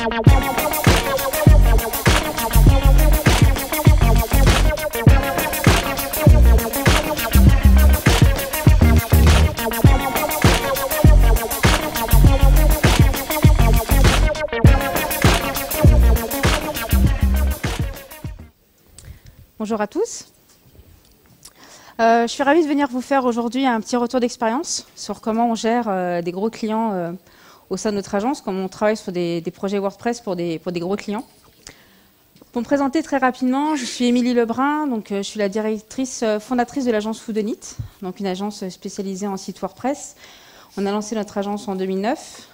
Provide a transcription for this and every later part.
Bonjour à tous. Euh, je suis ravie de venir vous faire aujourd'hui un petit retour d'expérience sur comment on gère euh, des gros clients euh, au sein de notre agence, comment on travaille sur des, projets WordPress pour des, gros clients. Pour me présenter très rapidement, je suis Émilie Lebrun, donc je suis la directrice fondatrice de l'agence Foodonit, donc une agence spécialisée en site WordPress. On a lancé notre agence en 2009.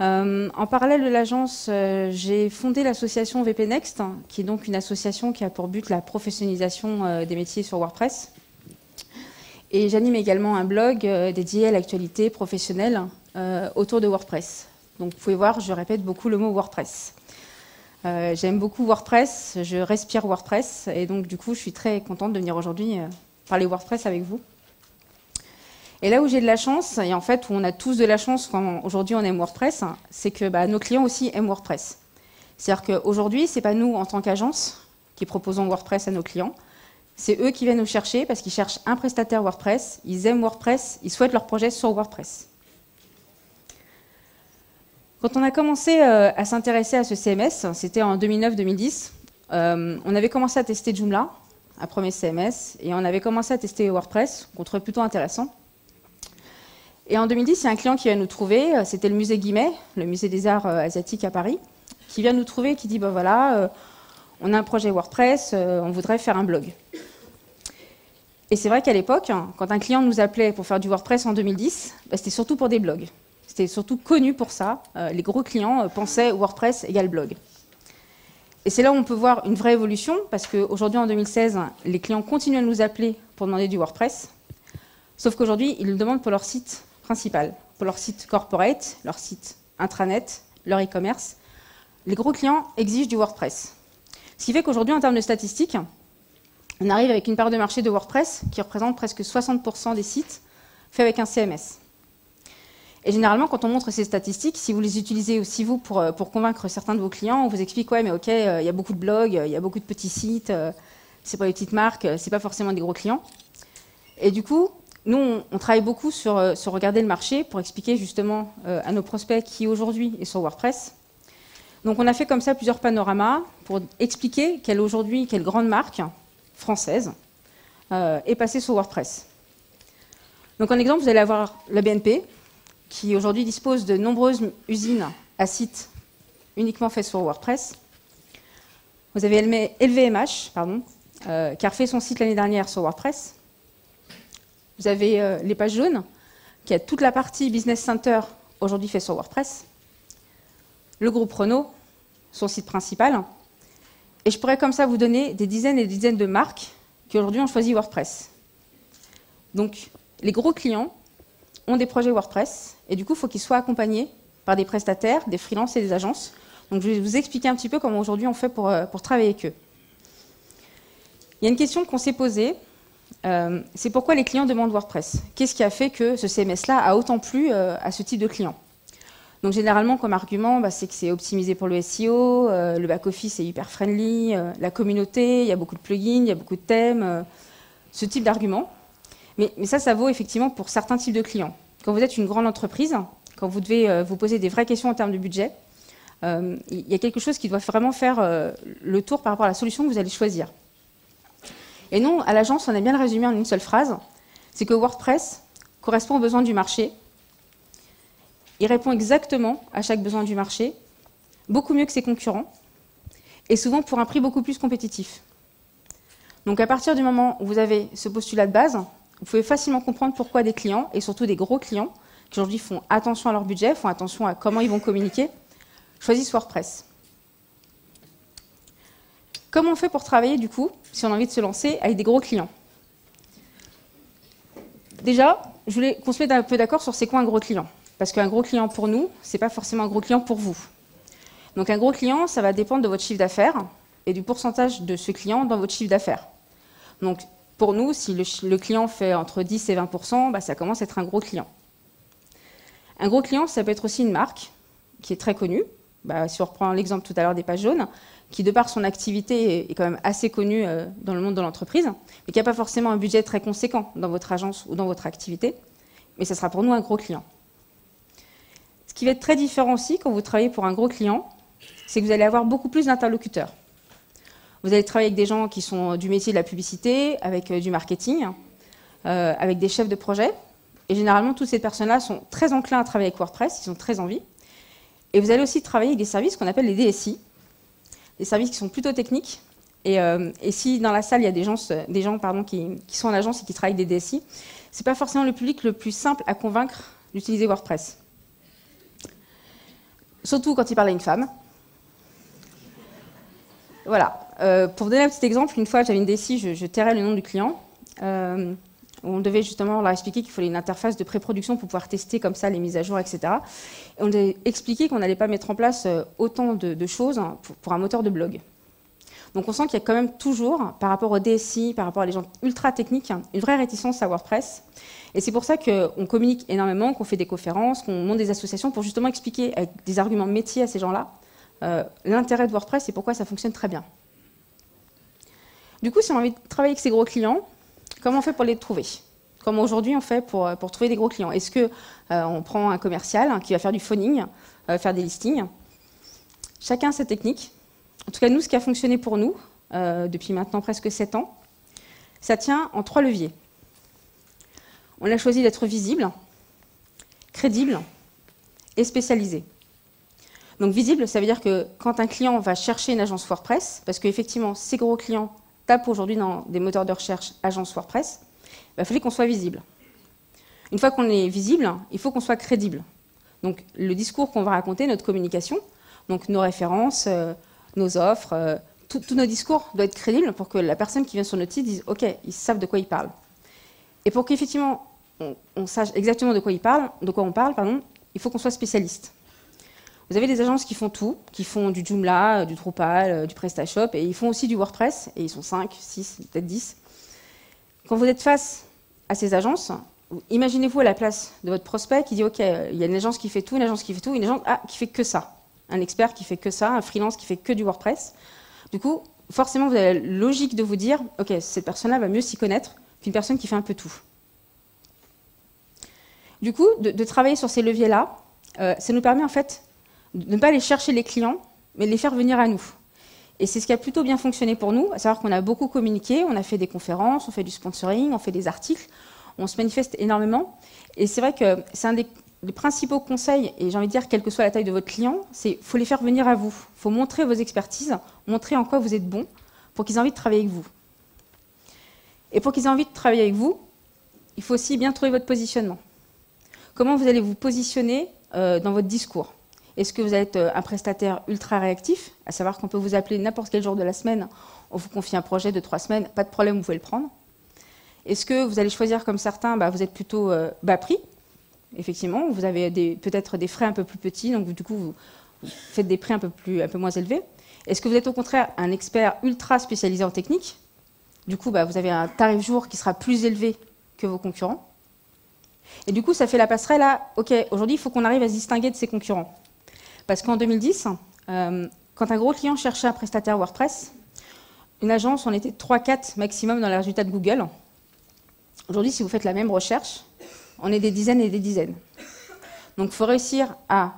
Euh, en parallèle de l'agence, euh, j'ai fondé l'association VP Next, qui est donc une association qui a pour but la professionnalisation euh, des métiers sur WordPress. Et j'anime également un blog dédié à l'actualité professionnelle autour de WordPress. Donc vous pouvez voir, je répète beaucoup le mot WordPress. J'aime beaucoup WordPress, je respire WordPress, et donc du coup je suis très contente de venir aujourd'hui parler WordPress avec vous. Et là où j'ai de la chance, et en fait où on a tous de la chance quand aujourd'hui on aime WordPress, c'est que bah, nos clients aussi aiment WordPress. C'est-à-dire qu'aujourd'hui, ce n'est pas nous en tant qu'agence qui proposons WordPress à nos clients, c'est eux qui viennent nous chercher parce qu'ils cherchent un prestataire WordPress, ils aiment WordPress, ils souhaitent leur projet sur WordPress. Quand on a commencé euh, à s'intéresser à ce CMS, c'était en 2009-2010, euh, on avait commencé à tester Joomla, un premier CMS, et on avait commencé à tester WordPress, qu'on trouvait plutôt intéressant. Et en 2010, il y a un client qui vient nous trouver, euh, c'était le musée Guimet, le musée des arts asiatiques à Paris, qui vient nous trouver et qui dit, ben voilà, on a un projet WordPress, on voudrait faire un blog. Et c'est vrai qu'à l'époque, quand un client nous appelait pour faire du WordPress en 2010, ben, c'était surtout pour des blogs. C'était surtout connu pour ça. les gros clients pensaient WordPress égale blog. Et c'est là où on peut voir une vraie évolution, parce qu'aujourd'hui, en 2016, les clients continuent à nous appeler pour demander du WordPress. Sauf qu'aujourd'hui, ils le demandent pour leur site principal, pour leur site corporate, leur site intranet, leur e-commerce. Les gros clients exigent du WordPress. Ce qui fait qu'aujourd'hui, en termes de statistiques, on arrive avec une part de marché de WordPress qui représente presque 60% des sites faits avec un CMS. Et généralement, quand on montre ces statistiques, si vous les utilisez aussi vous pour, euh, convaincre certains de vos clients, on vous explique ouais, mais ok, euh, il y a beaucoup de blogs, il y a beaucoup de petits sites, euh, c'est pas des petites marques, c'est pas forcément des gros clients. Et du coup, nous, on, travaille beaucoup euh, sur, regarder le marché pour expliquer justement euh, à nos prospects qui aujourd'hui est sur WordPress. Donc on a fait comme ça plusieurs panoramas pour expliquer quelle aujourd'hui, quelle grande marque française euh, est passée sur WordPress. Donc en exemple, vous allez avoir la BNP, qui aujourd'hui dispose de nombreuses usines à sites uniquement faits sur WordPress. Vous avez LVMH, pardon, qui a refait son site l'année dernière sur WordPress. Vous avez euh, les pages jaunes, qui a toute la partie Business Center aujourd'hui fait sur WordPress. Le groupe Renault, son site principal. Et je pourrais comme ça vous donner des dizaines et des dizaines de marques qui aujourd'hui ont choisi WordPress. Donc, les gros clients ont des projets WordPress et du coup, il faut qu'ils soient accompagnés par des prestataires, des freelances et des agences. Donc, je vais vous expliquer un petit peu comment aujourd'hui on fait pour, euh, travailler avec eux. Il y a une question qu'on s'est posée euh, c'est pourquoi les clients demandent WordPress? Qu'est-ce qui a fait que ce CMS-là a autant plu euh, à ce type de client? Donc généralement, comme argument, bah, c'est que c'est optimisé pour le SEO, le back-office est hyper friendly, la communauté, il y a beaucoup de plugins, il y a beaucoup de thèmes, ce type d'argument. Mais, ça, ça vaut effectivement pour certains types de clients. Quand vous êtes une grande entreprise, quand vous devez vous poser des vraies questions en termes de budget, il y a quelque chose qui doit vraiment faire le tour par rapport à la solution que vous allez choisir. Et non, à l'agence, on a bien le résumé en une seule phrase. C'est que WordPress correspond aux besoins du marché. Il répond exactement à chaque besoin du marché, beaucoup mieux que ses concurrents, et souvent pour un prix beaucoup plus compétitif. Donc à partir du moment où vous avez ce postulat de base, vous pouvez facilement comprendre pourquoi des clients, et surtout des gros clients, qui aujourd'hui font attention à leur budget, font attention à comment ils vont communiquer, choisissent WordPress. Comment on fait pour travailler, du coup, si on a envie de se lancer avec des gros clients? Déjà, je voulais qu'on se mette un peu d'accord sur c'est quoi un gros client. Parce qu'un gros client pour nous, ce n'est pas forcément un gros client pour vous. Donc un gros client, ça va dépendre de votre chiffre d'affaires et du pourcentage de ce client dans votre chiffre d'affaires. Donc pour nous, si le, client fait entre 10 et 20% bah, ça commence à être un gros client. Un gros client, ça peut être aussi une marque qui est très connue, bah, si on reprend l'exemple tout à l'heure des pages jaunes, qui de par son activité est quand même assez connu euh, dans le monde de l'entreprise, mais qui n'a pas forcément un budget très conséquent dans votre agence ou dans votre activité, mais ça sera pour nous un gros client. Ce qui va être très différent aussi quand vous travaillez pour un gros client, c'est que vous allez avoir beaucoup plus d'interlocuteurs. Vous allez travailler avec des gens qui sont du métier de la publicité, avec euh, du marketing, euh, avec des chefs de projet. Et généralement, toutes ces personnes-là sont très enclins à travailler avec WordPress, ils ont très envie. Et vous allez aussi travailler avec des services qu'on appelle les DSI, des services qui sont plutôt techniques. Et, euh, si dans la salle, il y a des gens, pardon, qui, sont en agence et qui travaillent avec des DSI, ce n'est pas forcément le public le plus simple à convaincre d'utiliser WordPress. Surtout quand il parle à une femme. Voilà. Euh, pour donner un petit exemple, une fois j'avais une DSI, je, je tairais le nom du client. Euh, on devait justement leur expliquer qu'il fallait une interface de pré-production pour pouvoir tester comme ça les mises à jour, etc. Et on devait expliquer qu'on n'allait pas mettre en place euh, autant de, choses hein, pour, un moteur de blog. Donc on sent qu'il y a quand même toujours, par rapport au DSI, par rapport à les gens ultra techniques, une vraie réticence à WordPress. Et c'est pour ça qu'on communique énormément, qu'on fait des conférences, qu'on monte des associations pour justement expliquer avec des arguments métiers à ces gens-là l'intérêt de WordPress et pourquoi ça fonctionne très bien. Du coup, si on a envie de travailler avec ces gros clients, Comment on fait pour les trouver? Comment aujourd'hui on fait pour, pour, trouver des gros clients Est-ce qu'on euh, prend un commercial qui va faire du phoning, euh, faire des listings? Chacun a sa technique. En tout cas, nous, ce qui a fonctionné pour nous, euh, depuis maintenant presque 7 ans, ça tient en trois leviers. On a choisi d'être visible, crédible et spécialisé. Donc visible, ça veut dire que quand un client va chercher une agence WordPress, parce qu'effectivement, ces gros clients tape aujourd'hui dans des moteurs de recherche agence WordPress, il va falloir qu'on soit visible. Une fois qu'on est visible, il faut qu'on soit crédible. Donc le discours qu'on va raconter, notre communication, donc nos références, euh, nos offres, euh, tous nos discours doivent être crédibles pour que la personne qui vient sur notre site dise OK, ils savent de quoi ils parlent. Et pour qu'effectivement on, sache exactement de quoi ils parlent, de quoi on parle, pardon, il faut qu'on soit spécialiste. Vous avez des agences qui font tout, qui font du Joomla, euh, du Drupal, euh, du PrestaShop, et ils font aussi du WordPress, et ils sont 5, 6, peut-être 10. Quand vous êtes face à ces agences, imaginez-vous à la place de votre prospect qui dit OK, il y a une agence qui fait tout, une agence qui fait tout, une agence ah, qui fait que ça. Un expert qui fait que ça, un freelance qui fait que du WordPress. Du coup, forcément, vous avez la logique de vous dire OK, cette personne-là va mieux s'y connaître qu'une personne qui fait un peu tout. Du coup, de, travailler sur ces leviers-là, euh, ça nous permet en fait ne pas aller chercher les clients, mais les faire venir à nous. Et c'est ce qui a plutôt bien fonctionné pour nous, à savoir qu'on a beaucoup communiqué, on a fait des conférences, on fait du sponsoring, on fait des articles, on se manifeste énormément. Et c'est vrai que c'est un des, principaux conseils, et j'ai envie de dire, quelle que soit la taille de votre client, c'est faut les faire venir à vous. Il faut montrer vos expertises, montrer en quoi vous êtes bon, pour qu'ils aient envie de travailler avec vous. Et pour qu'ils aient envie de travailler avec vous, il faut aussi bien trouver votre positionnement. Comment vous allez vous positionner euh, dans votre discours? Est-ce que vous êtes euh, un prestataire ultra réactif, à savoir qu'on peut vous appeler n'importe quel jour de la semaine, on vous confie un projet de trois semaines, pas de problème, vous pouvez le prendre Est-ce que vous allez choisir comme certains, bah, vous êtes plutôt euh, bas prix? Effectivement, vous avez peut-être des frais un peu plus petits, donc du coup, vous, faites des prix un peu, moins élevés. Est-ce que vous êtes au contraire un expert ultra spécialisé en technique? Du coup, bah, vous avez un tarif jour qui sera plus élevé que vos concurrents. Et du coup, ça fait la passerelle à, OK, aujourd'hui, il faut qu'on arrive à se distinguer de ses concurrents. Parce qu'en 2010, euh, quand un gros client cherchait un prestataire WordPress, une agence, on était 3-4 maximum dans les résultats de Google. Aujourd'hui, si vous faites la même recherche, on est des dizaines et des dizaines. Donc il faut réussir à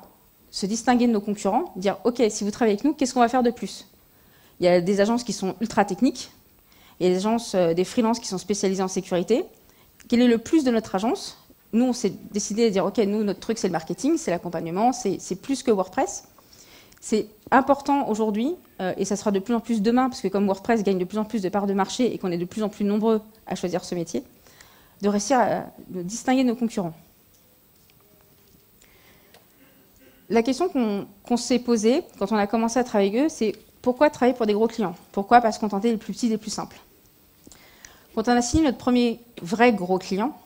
se distinguer de nos concurrents, dire OK, si vous travaillez avec nous, qu'est-ce qu'on va faire de plus? Il y a des agences qui sont ultra techniques, il y a des agences, euh, des freelances qui sont spécialisées en sécurité. Quel est le plus de notre agence? Nous, on s'est décidé de dire, OK, nous, notre truc, c'est le marketing, c'est l'accompagnement, c'est plus que WordPress. C'est important aujourd'hui, euh, et ça sera de plus en plus demain, parce que comme WordPress gagne de plus en plus de parts de marché et qu'on est de plus en plus nombreux à choisir ce métier, de réussir à distinguer nos concurrents. La question qu'on s'est posée quand on a commencé à travailler avec eux, c'est pourquoi travailler pour des gros clients? Pourquoi? Parce qu'on tentait les plus petits et les plus simples. Quand on a signé notre premier vrai gros client,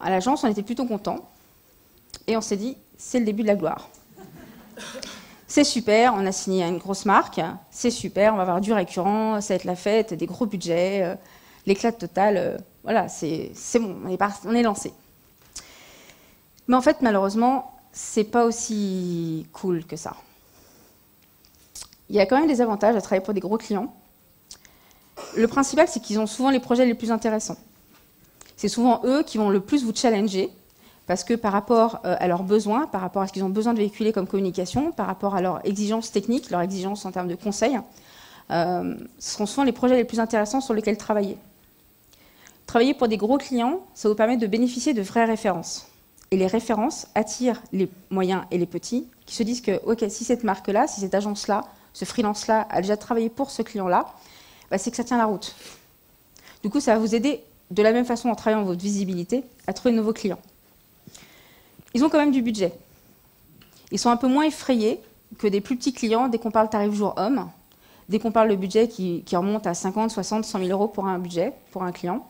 à l'agence, on était plutôt contents. Et on s'est dit, c'est le début de la gloire. C'est super, on a signé une grosse marque, c'est super, on va avoir du récurrent, ça va être la fête, des gros budgets, euh, l'éclat total, euh, voilà, c'est bon, on est, on est lancé. Mais en fait, malheureusement, c'est pas aussi cool que ça. il y a quand même des avantages à travailler pour des gros clients. Le principal, c'est qu'ils ont souvent les projets les plus intéressants. C'est souvent eux qui vont le plus vous challenger, parce que par rapport euh, à leurs besoins, par rapport à ce qu'ils ont besoin de véhiculer comme communication, par rapport à leurs exigences techniques, leurs exigences en termes de conseils, euh, ce seront souvent les projets les plus intéressants sur lesquels travailler. Travailler pour des gros clients, ça vous permet de bénéficier de vraies références. Et les références attirent les moyens et les petits qui se disent que, OK, si cette marque-là, si cette agence-là, ce freelance-là a déjà travaillé pour ce client-là, bah, c'est que ça tient la route. Du coup, ça va vous aider de la même façon en travaillant votre visibilité à trouver de nouveaux clients. Ils ont quand même du budget. Ils sont un peu moins effrayés que des plus petits clients dès qu'on parle tarif jour homme, dès qu'on parle le budget qui, qui, remonte à 50, 60, 100 000 euros pour un budget, pour un client.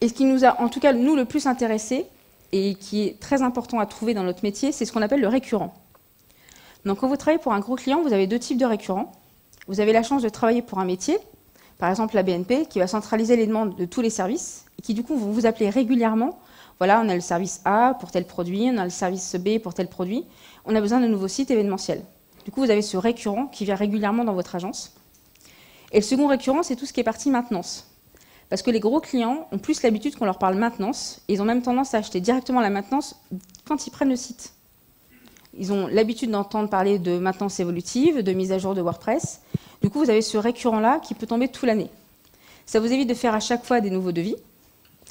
Et ce qui nous a, en tout cas, nous, le plus intéressé, et qui est très important à trouver dans notre métier, c'est ce qu'on appelle le récurrent. Donc, quand vous travaillez pour un gros client, vous avez deux types de récurrents. Vous avez la chance de travailler pour un métier, par exemple la BNP, qui va centraliser les demandes de tous les services, et qui du coup vont vous appeler régulièrement. Voilà, on a le service A pour tel produit, on a le service B pour tel produit, on a besoin de nouveaux sites événementiels. Du coup, vous avez ce récurrent qui vient régulièrement dans votre agence. Et le second récurrent, c'est tout ce qui est partie maintenance. Parce que les gros clients ont plus l'habitude qu'on leur parle maintenance, et ils ont même tendance à acheter directement la maintenance quand ils prennent le site. Ils ont l'habitude d'entendre parler de maintenance évolutive, de mise à jour de WordPress. Du coup, vous avez ce récurrent-là qui peut tomber toute l'année. Ça vous évite de faire à chaque fois des nouveaux devis.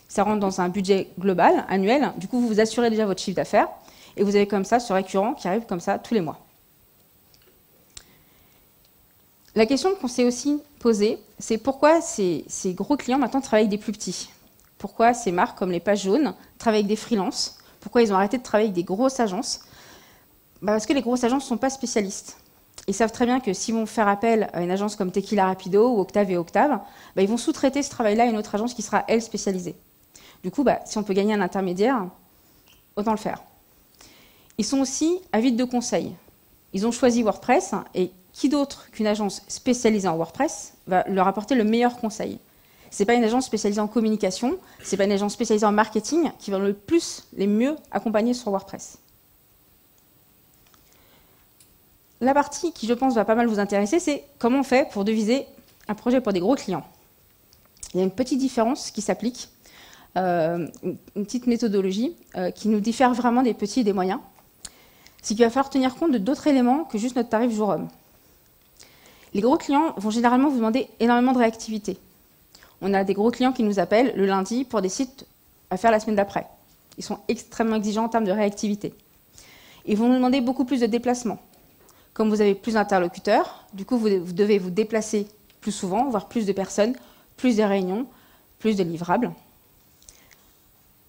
Ça rentre dans un budget global, annuel. Du coup, vous vous assurez déjà votre chiffre d'affaires. Et vous avez comme ça ce récurrent qui arrive comme ça tous les mois. La question qu'on s'est aussi posée, c'est pourquoi ces, gros clients maintenant travaillent avec des plus petits? Pourquoi ces marques comme les pages jaunes travaillent avec des freelances? Pourquoi ils ont arrêté de travailler avec des grosses agences? Bah, Parce que les grosses agences ne sont pas spécialistes. Ils savent très bien que s'ils vont faire appel à une agence comme Tequila Rapido ou Octave et Octave, bah, ils vont sous-traiter ce travail-là à une autre agence qui sera, elle, spécialisée. Du coup, bah, si on peut gagner un intermédiaire, autant le faire. Ils sont aussi avides de conseils. Ils ont choisi WordPress et qui d'autre qu'une agence spécialisée en WordPress va leur apporter le meilleur conseil? Ce n'est pas une agence spécialisée en communication, ce n'est pas une agence spécialisée en marketing qui va le plus, les mieux accompagner sur WordPress. La partie qui, je pense, va pas mal vous intéresser, c'est comment on fait pour deviser un projet pour des gros clients. Il y a une petite différence qui s'applique, euh, une petite méthodologie euh, qui nous diffère vraiment des petits et des moyens. C'est qu'il va falloir tenir compte de d'autres éléments que juste notre tarif jour-homme. Les gros clients vont généralement vous demander énormément de réactivité. On a des gros clients qui nous appellent le lundi pour des sites à faire la semaine d'après. Ils sont extrêmement exigeants en termes de réactivité. Ils vont nous demander beaucoup plus de déplacements. Comme vous avez plus d'interlocuteurs, du coup, vous, devez vous déplacer plus souvent, voir plus de personnes, plus de réunions, plus de livrables.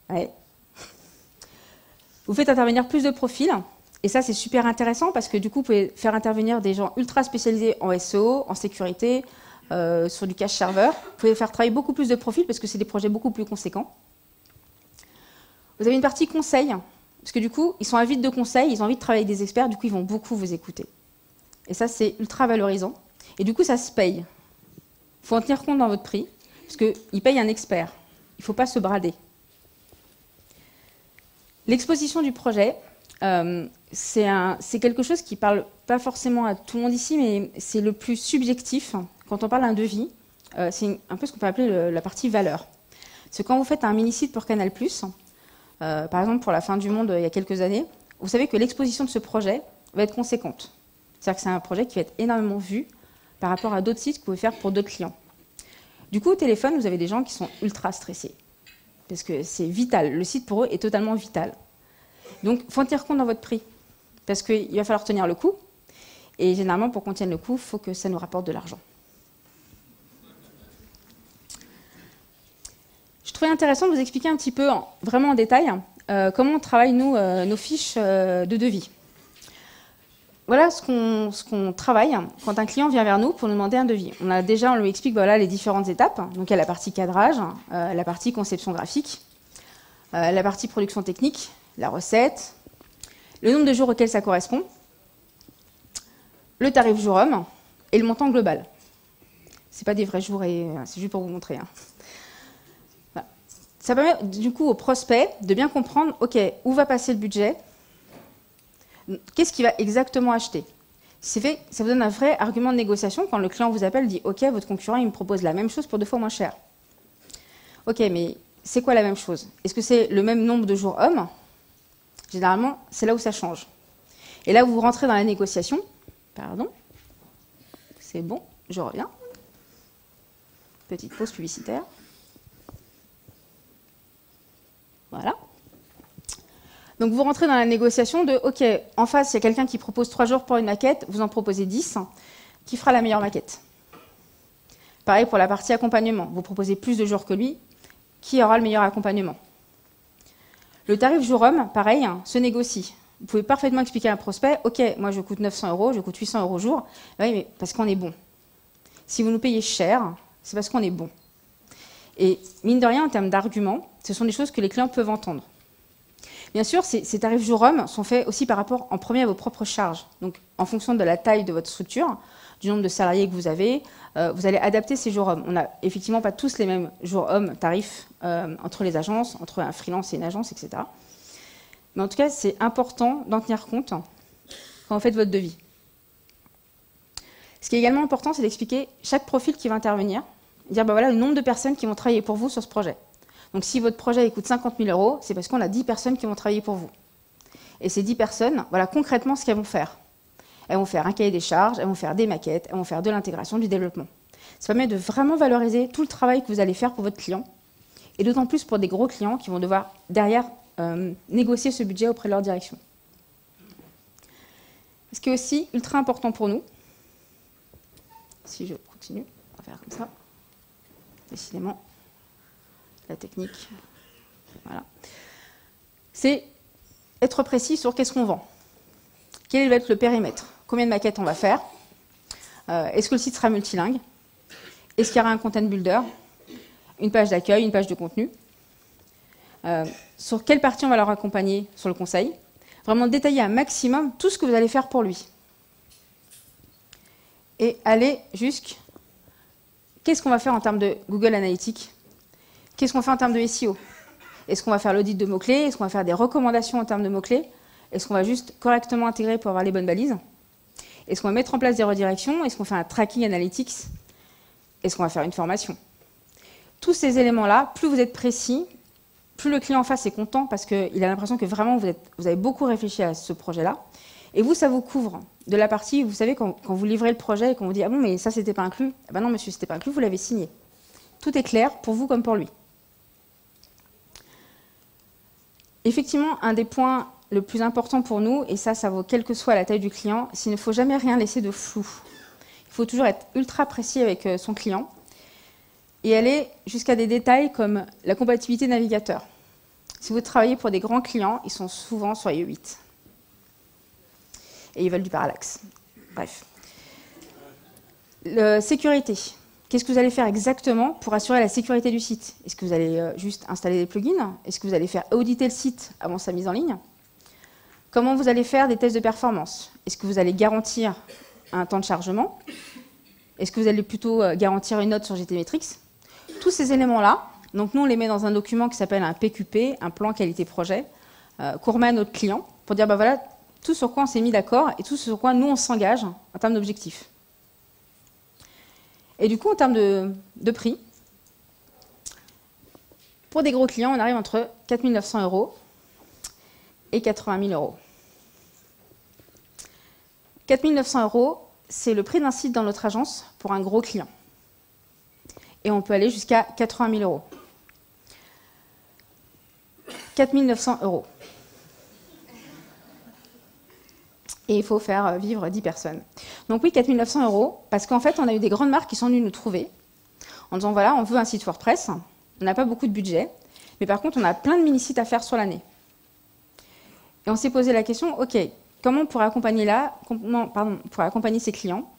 Vous faites intervenir plus de profils, et ça, c'est super intéressant parce que du coup, vous pouvez faire intervenir des gens ultra spécialisés en SEO, en sécurité, euh, sur du cache serveur. Vous pouvez faire travailler beaucoup plus de profils parce que c'est des projets beaucoup plus conséquents. Vous avez une partie conseil, parce que du coup, ils sont avides de conseils, ils ont envie de travailler avec des experts, du coup, ils vont beaucoup vous écouter. Et ça, c'est ultra valorisant. Et du coup, ça se paye. Il faut en tenir compte dans votre prix, parce qu'ils payent un expert. Il ne faut pas se brader. L'exposition du projet, euh, c'est quelque chose qui parle pas forcément à tout le monde ici, mais c'est le plus subjectif. Quand on parle d'un devis, euh, c'est un peu ce qu'on peut appeler la partie valeur. C'est quand vous faites un mini-site pour Canal+, euh, par exemple pour la fin du monde il y a quelques années, vous savez que l'exposition de ce projet va être conséquente. C'est-à-dire que c'est un projet qui va être énormément vu par rapport à d'autres sites que vous pouvez faire pour d'autres clients. Du coup, au téléphone, vous avez des gens qui sont ultra stressés. Parce que c'est vital. Le site pour eux est totalement vital. Donc, il faut en tenir compte dans votre prix. Parce qu'il va falloir tenir le coup. Et généralement, pour qu'on tienne le coup, il faut que ça nous rapporte de l'argent. Je trouvais intéressant de vous expliquer un petit peu, vraiment en détail, euh, comment on travaille, nous, euh, nos fiches euh, de devis. Voilà ce qu'on travaille quand un client vient vers nous pour nous demander un devis. On a déjà, on lui explique voilà, les différentes étapes. Donc il y a la partie cadrage, la partie conception graphique, la partie production technique, la recette, le nombre de jours auxquels ça correspond, le tarif jour homme et le montant global. Ce pas des vrais jours, et c'est juste pour vous montrer. Hein. Ça permet du coup au prospect de bien comprendre, OK, où va passer le budget Qu'est-ce qu'il va exactement acheter ça vous donne un vrai argument de négociation quand le client vous appelle, dit OK, votre concurrent il me propose la même chose pour deux fois moins cher. OK, mais c'est quoi la même chose? Est-ce que c'est le même nombre de jours hommes? Généralement, c'est là où ça change. Et là, vous rentrez dans la négociation. Pardon. C'est bon, je reviens. Petite pause publicitaire. Voilà. Donc vous rentrez dans la négociation de, OK, en face, il y a quelqu'un qui propose trois jours pour une maquette, vous en proposez 10, qui fera la meilleure maquette Pareil pour la partie accompagnement. Vous proposez plus de jours que lui, qui aura le meilleur accompagnement Le tarif jour-homme, pareil, hein, se négocie. Vous pouvez parfaitement expliquer à un prospect, OK, moi je coûte 900 euros, je coûte 800 euros jour, oui, mais parce qu'on est bon. Si vous nous payez cher, c'est parce qu'on est bon. Et mine de rien, en termes d'arguments, ce sont des choses que les clients peuvent entendre. Bien sûr, ces, tarifs jour-homme sont faits aussi par rapport en premier à vos propres charges. Donc, en fonction de la taille de votre structure, du nombre de salariés que vous avez, euh, vous allez adapter ces jours hommes. On n'a effectivement pas tous les mêmes jours hommes tarifs euh, entre les agences, entre un freelance et une agence, etc. Mais en tout cas, c'est important d'en tenir compte quand vous faites votre devis. Ce qui est également important, c'est d'expliquer chaque profil qui va intervenir, dire ben voilà le nombre de personnes qui vont travailler pour vous sur ce projet. Donc si votre projet coûte 50 000 euros, c'est parce qu'on a 10 personnes qui vont travailler pour vous. Et ces 10 personnes, voilà concrètement ce qu'elles vont faire. Elles vont faire un cahier des charges, elles vont faire des maquettes, elles vont faire de l'intégration, du développement. Ça permet de vraiment valoriser tout le travail que vous allez faire pour votre client. Et d'autant plus pour des gros clients qui vont devoir derrière euh, négocier ce budget auprès de leur direction. Ce qui est aussi ultra important pour nous, si je continue, on va faire comme ça, décidément, la technique. Voilà. C'est être précis sur qu'est-ce qu'on vend. Quel va être le périmètre? Combien de maquettes on va faire? Euh, Est-ce que le site sera multilingue? Est-ce qu'il y aura un content builder? Une page d'accueil, une page de contenu? Euh, Sur quelle partie on va leur accompagner sur le conseil? Vraiment détailler un maximum tout ce que vous allez faire pour lui. Et aller jusqu'à qu'est-ce qu'on va faire en termes de Google Analytics? Qu'est-ce qu'on fait en termes de SEO Est-ce qu'on va faire l'audit de mots-clés? Est-ce qu'on va faire des recommandations en termes de mots-clés? Est-ce qu'on va juste correctement intégrer pour avoir les bonnes balises? Est-ce qu'on va mettre en place des redirections? Est-ce qu'on fait un tracking analytics? Est-ce qu'on va faire une formation? Tous ces éléments-là, plus vous êtes précis, plus le client en face est content parce qu'il a l'impression que vraiment vous, vous, avez beaucoup réfléchi à ce projet-là. Et vous, ça vous couvre de la partie, vous savez, quand, vous livrez le projet et qu'on vous dit Ah bon, mais ça, c'était pas inclus. Ah ben non, monsieur, c'était pas inclus, vous l'avez signé. Tout est clair pour vous comme pour lui. Effectivement, un des points le plus important pour nous, et ça, ça vaut quelle que soit la taille du client, c'est qu'il ne faut jamais rien laisser de flou. Il faut toujours être ultra précis avec euh, son client et aller jusqu'à des détails comme la compatibilité navigateur. Si vous travaillez pour des grands clients, ils sont souvent sur IE8. Et ils veulent du parallaxe. Bref. Sécurité. Qu'est-ce que vous allez faire exactement pour assurer la sécurité du site? Est-ce que vous allez euh, juste installer des plugins? Est-ce que vous allez faire auditer le site avant sa mise en ligne? Comment vous allez faire des tests de performance? Est-ce que vous allez garantir un temps de chargement? Est-ce que vous allez plutôt euh, garantir une note sur GTmetrix Tous ces éléments-là, donc nous on les met dans un document qui s'appelle un PQP, un plan qualité projet, euh, qu'on remet à notre client pour dire bah voilà tout sur quoi on s'est mis d'accord et tout sur quoi nous on s'engage en termes d'objectifs. Et du coup, en termes de, prix, pour des gros clients, on arrive entre 4 900 euros et 80 000 euros. 4 900 euros, c'est le prix d'un site dans notre agence pour un gros client. Et on peut aller jusqu'à 80 000 euros. 4 900 euros. Et il faut faire euh, vivre 10 personnes. Donc oui, 4900 euros, parce qu'en fait, on a eu des grandes marques qui sont venues nous trouver en disant, voilà, on veut un site WordPress, on n'a pas beaucoup de budget, mais par contre, on a plein de mini-sites à faire sur l'année. Et on s'est posé la question, OK, comment on pourrait accompagner, là, ces clients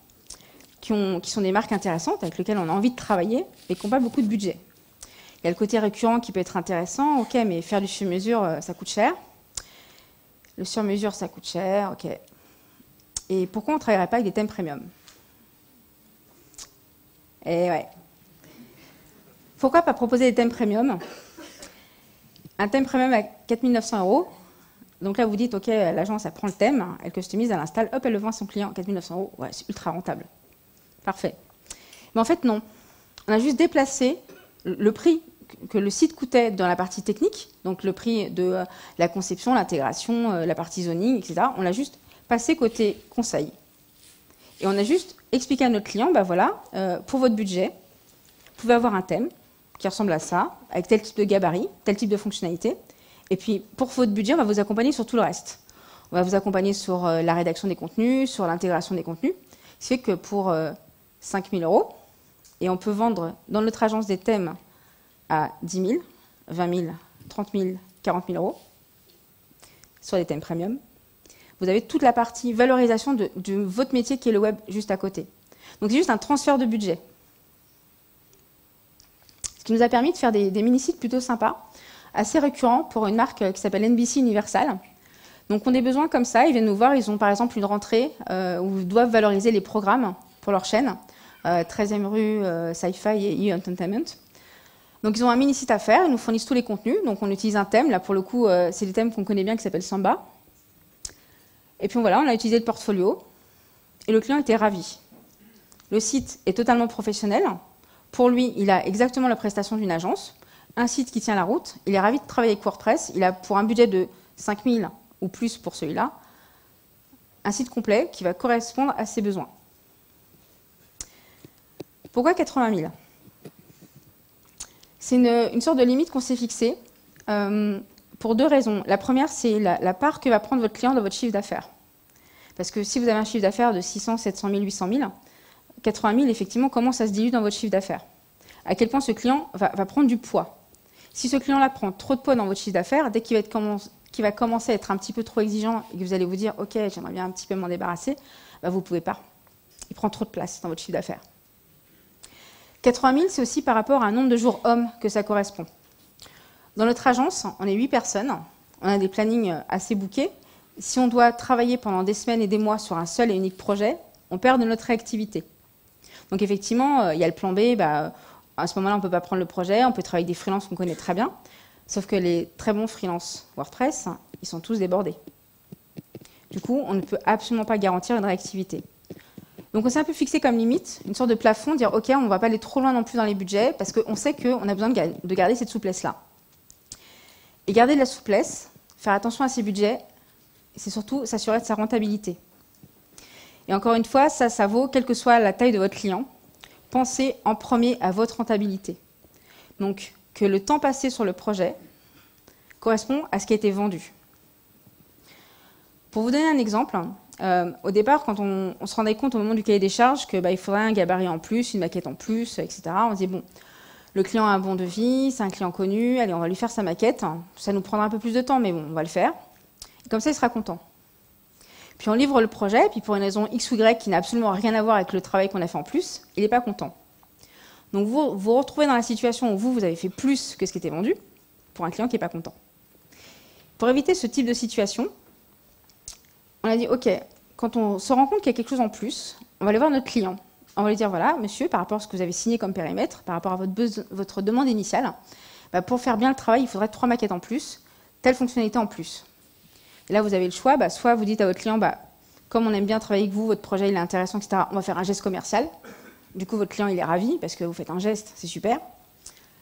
qui, qui sont des marques intéressantes, avec lesquelles on a envie de travailler, mais qui n'ont pas beaucoup de budget Il y a le côté récurrent qui peut être intéressant, OK, mais faire du sur-mesure, euh, ça coûte cher. Le sur-mesure, ça coûte cher, ok. Et pourquoi on ne travaillerait pas avec des thèmes premium? Et eh ouais. Pourquoi pas proposer des thèmes premium? Un thème premium à 4900 euros, Donc là, vous dites, OK, l'agence, elle prend le thème, elle customise, elle installe, hop, elle le vend à son client, 4900 euros. Ouais, c'est ultra rentable. Parfait. Mais en fait, non. On a juste déplacé le prix que le site coûtait dans la partie technique, donc le prix de euh, la conception, l'intégration, euh, la partie zoning, etc. On l'a juste passé côté conseil. Et on a juste expliqué à notre client, bah voilà, euh, pour votre budget, vous pouvez avoir un thème qui ressemble à ça, avec tel type de gabarit, tel type de fonctionnalité. Et puis, pour votre budget, on va vous accompagner sur tout le reste. On va vous accompagner sur la rédaction des contenus, sur l'intégration des contenus. Ce qui fait que pour 5 000 euros, et on peut vendre dans notre agence des thèmes à 10 000, 20 000, 30 000, 40 000 euros sur les thèmes premium. Vous avez toute la partie valorisation de, votre métier qui est le web juste à côté. Donc c'est juste un transfert de budget. Ce qui nous a permis de faire des, mini-sites plutôt sympas, assez récurrents pour une marque qui s'appelle NBC Universal. Donc on a des besoins comme ça, ils viennent nous voir, ils ont par exemple une rentrée euh, où ils doivent valoriser les programmes pour leur chaîne, 13e euh, rue, euh, Sci-Fi et E Entertainment. Donc ils ont un mini site à faire, ils nous fournissent tous les contenus. Donc on utilise un thème, là pour le coup euh, c'est des thèmes qu'on connaît bien qui s'appelle Samba. Et puis voilà, on a utilisé le portfolio et le client était ravi. Le site est totalement professionnel. Pour lui, il a exactement la prestation d'une agence, un site qui tient la route. Il est ravi de travailler avec WordPress. Il a pour un budget de 5000 ou plus pour celui-là, un site complet qui va correspondre à ses besoins. Pourquoi 80 000 c'est une, sorte de limite qu'on s'est fixée euh, pour deux raisons. La première, c'est la, part que va prendre votre client dans votre chiffre d'affaires. Parce que si vous avez un chiffre d'affaires de 600, 700 000, 800 000, 80 000, effectivement, comment ça se dilue dans votre chiffre d'affaires À quel point ce client va, prendre du poids Si ce client-là prend trop de poids dans votre chiffre d'affaires, dès qu'il va, commencer à être un petit peu trop exigeant et que vous allez vous dire, OK, j'aimerais bien un petit peu m'en débarrasser, bah, vous ne pouvez pas. Il prend trop de place dans votre chiffre d'affaires. 80 000, c'est aussi par rapport à un nombre de jours hommes que ça correspond. Dans notre agence, on est 8 personnes, on a des plannings assez bouqués. Si on doit travailler pendant des semaines et des mois sur un seul et unique projet, on perd de notre réactivité. Donc effectivement, euh, il y a le plan B, bah, à ce moment-là, on ne peut pas prendre le projet, on peut travailler avec des freelances qu'on connaît très bien, sauf que les très bons freelances WordPress, ils sont tous débordés. Du coup, on ne peut absolument pas garantir une réactivité. Donc on s'est un peu fixé comme limite, une sorte de plafond, dire ok, on ne va pas aller trop loin non plus dans les budgets, parce qu'on sait qu'on a besoin de garder cette souplesse-là. Et garder de la souplesse, faire attention à ses budgets, c'est surtout s'assurer de sa rentabilité. Et encore une fois, ça, ça vaut quelle que soit la taille de votre client. Pensez en premier à votre rentabilité. Donc, que le temps passé sur le projet correspond à ce qui a été vendu. Pour vous donner un exemple, euh, au départ, quand on, se rendait compte au moment du cahier des charges qu'il bah, faudrait un gabarit en plus, une maquette en plus, etc., on se dit bon, le client a un bon devis, c'est un client connu, allez, on va lui faire sa maquette. Ça nous prendra un peu plus de temps, mais bon, on va le faire. Comme ça, il sera content. Puis on livre le projet, puis pour une raison X ou Y qui n'a absolument rien à voir avec le travail qu'on a fait en plus, il n'est pas content. Donc vous vous retrouvez dans la situation où vous, vous avez fait plus que ce qui était vendu pour un client qui n'est pas content. Pour éviter ce type de situation, on a dit, OK, quand on se rend compte qu'il y a quelque chose en plus, on va aller voir notre client. On va lui dire, voilà, monsieur, par rapport à ce que vous avez signé comme périmètre, par rapport à votre, demande initiale, bah, pour faire bien le travail, il faudrait trois maquettes en plus, telle fonctionnalité en plus. Là, vous avez le choix, bah, soit vous dites à votre client, bah, comme on aime bien travailler avec vous, votre projet est intéressant, etc., on va faire un geste commercial. Du coup, votre client il est ravi parce que vous faites un geste, c'est super.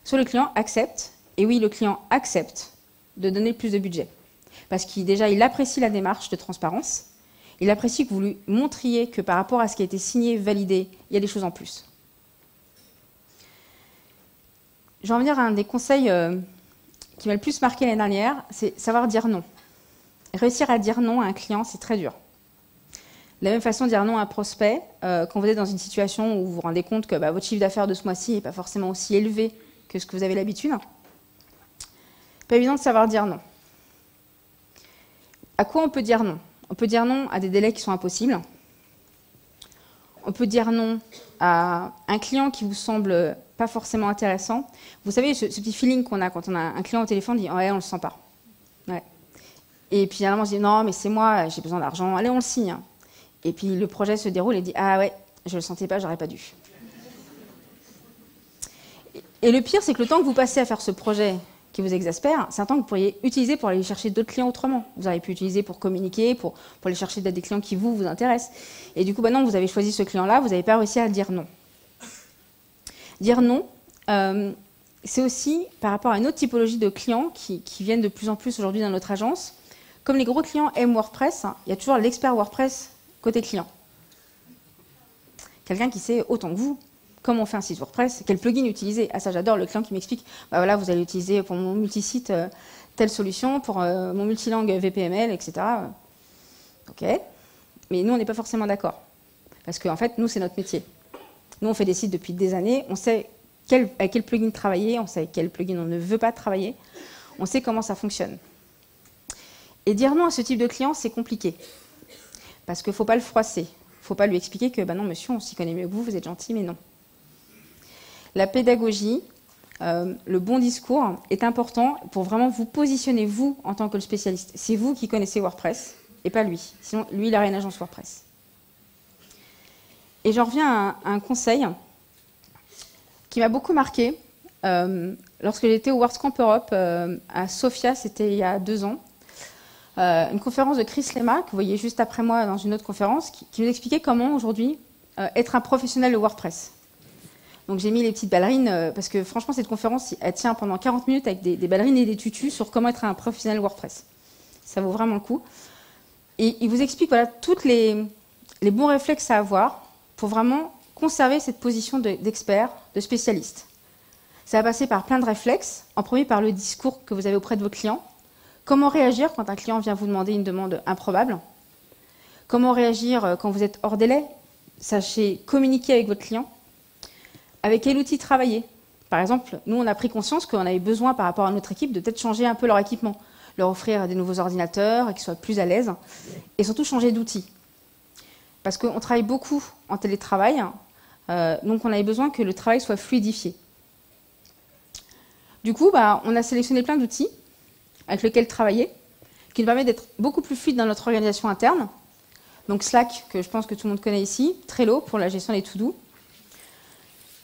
Soit le client accepte, et oui, le client accepte de donner plus de budget parce qu'il déjà il apprécie la démarche de transparence, il apprécie que vous lui montriez que par rapport à ce qui a été signé, validé, il y a des choses en plus. Je vais en venir à un des conseils euh, qui m'a le plus marqué l'année dernière, c'est savoir dire non. Réussir à dire non à un client, c'est très dur. De la même façon, dire non à un prospect, euh, quand vous êtes dans une situation où vous vous rendez compte que bah, votre chiffre d'affaires de ce mois-ci n'est pas forcément aussi élevé que ce que vous avez l'habitude, pas évident de savoir dire non. À quoi on peut dire non? On peut dire non à des délais qui sont impossibles. On peut dire non à un client qui vous semble pas forcément intéressant. Vous savez, ce, petit feeling qu'on a quand on a un client au téléphone, on dit ouais, on le sent pas. Et puis finalement, se dit non, mais c'est moi, j'ai besoin d'argent, allez, on le signe. Et puis le projet se déroule et dit ah ouais, je le sentais pas, j'aurais pas dû. Et le pire, c'est que le temps que vous passez à faire ce projet qui vous exaspère, c'est un temps que vous pourriez utiliser pour aller chercher d'autres clients autrement. Vous auriez pu utiliser pour communiquer, pour, pour aller chercher des clients qui vous, vous intéressent. Et du coup, maintenant vous avez choisi ce client-là, vous n'avez pas réussi à dire non. Dire non, euh, c'est aussi par rapport à une autre typologie de clients qui, qui viennent de plus en plus aujourd'hui dans notre agence. Comme les gros clients aiment WordPress, il y a toujours l'expert WordPress côté client. Quelqu'un qui sait autant que vous comment on fait un site WordPress, quel plugin utiliser. Ah ça j'adore, le client qui m'explique, bah voilà, vous allez utiliser pour mon multisite euh, telle solution, pour euh, mon multilangue VPML, etc. Ok, mais nous on n'est pas forcément d'accord. Parce qu'en fait, nous c'est notre métier. Nous on fait des sites depuis des années, on sait avec quel plugin travailler, on sait avec quel plugin on ne veut pas travailler, on sait comment ça fonctionne. Et dire non à ce type de client, c'est compliqué. Parce qu'il ne faut pas le froisser. Il ne faut pas lui expliquer que, bah non, monsieur, on s'y connaît mieux que vous, vous êtes gentil, mais non. La pédagogie, euh, le bon discours est important pour vraiment vous positionner, vous, en tant que spécialiste. C'est vous qui connaissez WordPress et pas lui. Sinon, lui, il a une agence WordPress. Et j'en reviens à un, conseil qui m'a beaucoup marqué. Euh, lorsque j'étais au WordCamp Europe euh, à Sofia, c'était il y a deux ans, une conférence de Chris Lema, que vous voyez juste après moi dans une autre conférence, qui, qui nous expliquait comment aujourd'hui être un professionnel de WordPress. Donc j'ai mis les petites ballerines, euh, parce que franchement, cette conférence, elle tient pendant 40 minutes avec des, ballerines et des tutus sur comment être un professionnel WordPress. Ça vaut vraiment le coup. Et il vous explique voilà, tous les, bons réflexes à avoir pour vraiment conserver cette position d'expert, de, spécialiste. Ça va passer par plein de réflexes. En premier, par le discours que vous avez auprès de vos clients. Comment réagir quand un client vient vous demander une demande improbable? Comment réagir euh, quand vous êtes hors délai? Sachez communiquer avec votre client. Avec quel outil travailler? Par exemple, nous, on a pris conscience qu'on avait besoin, par rapport à notre équipe, de peut-être changer un peu leur équipement, leur offrir des nouveaux ordinateurs, qu'ils soient plus à l'aise, et surtout changer d'outils. Parce qu'on travaille beaucoup en télétravail, euh, donc on avait besoin que le travail soit fluidifié. Du coup, bah, on a sélectionné plein d'outils avec lesquels travailler, qui nous permettent d'être beaucoup plus fluide dans notre organisation interne. Donc Slack, que je pense que tout le monde connaît ici, Trello pour la gestion des to-do,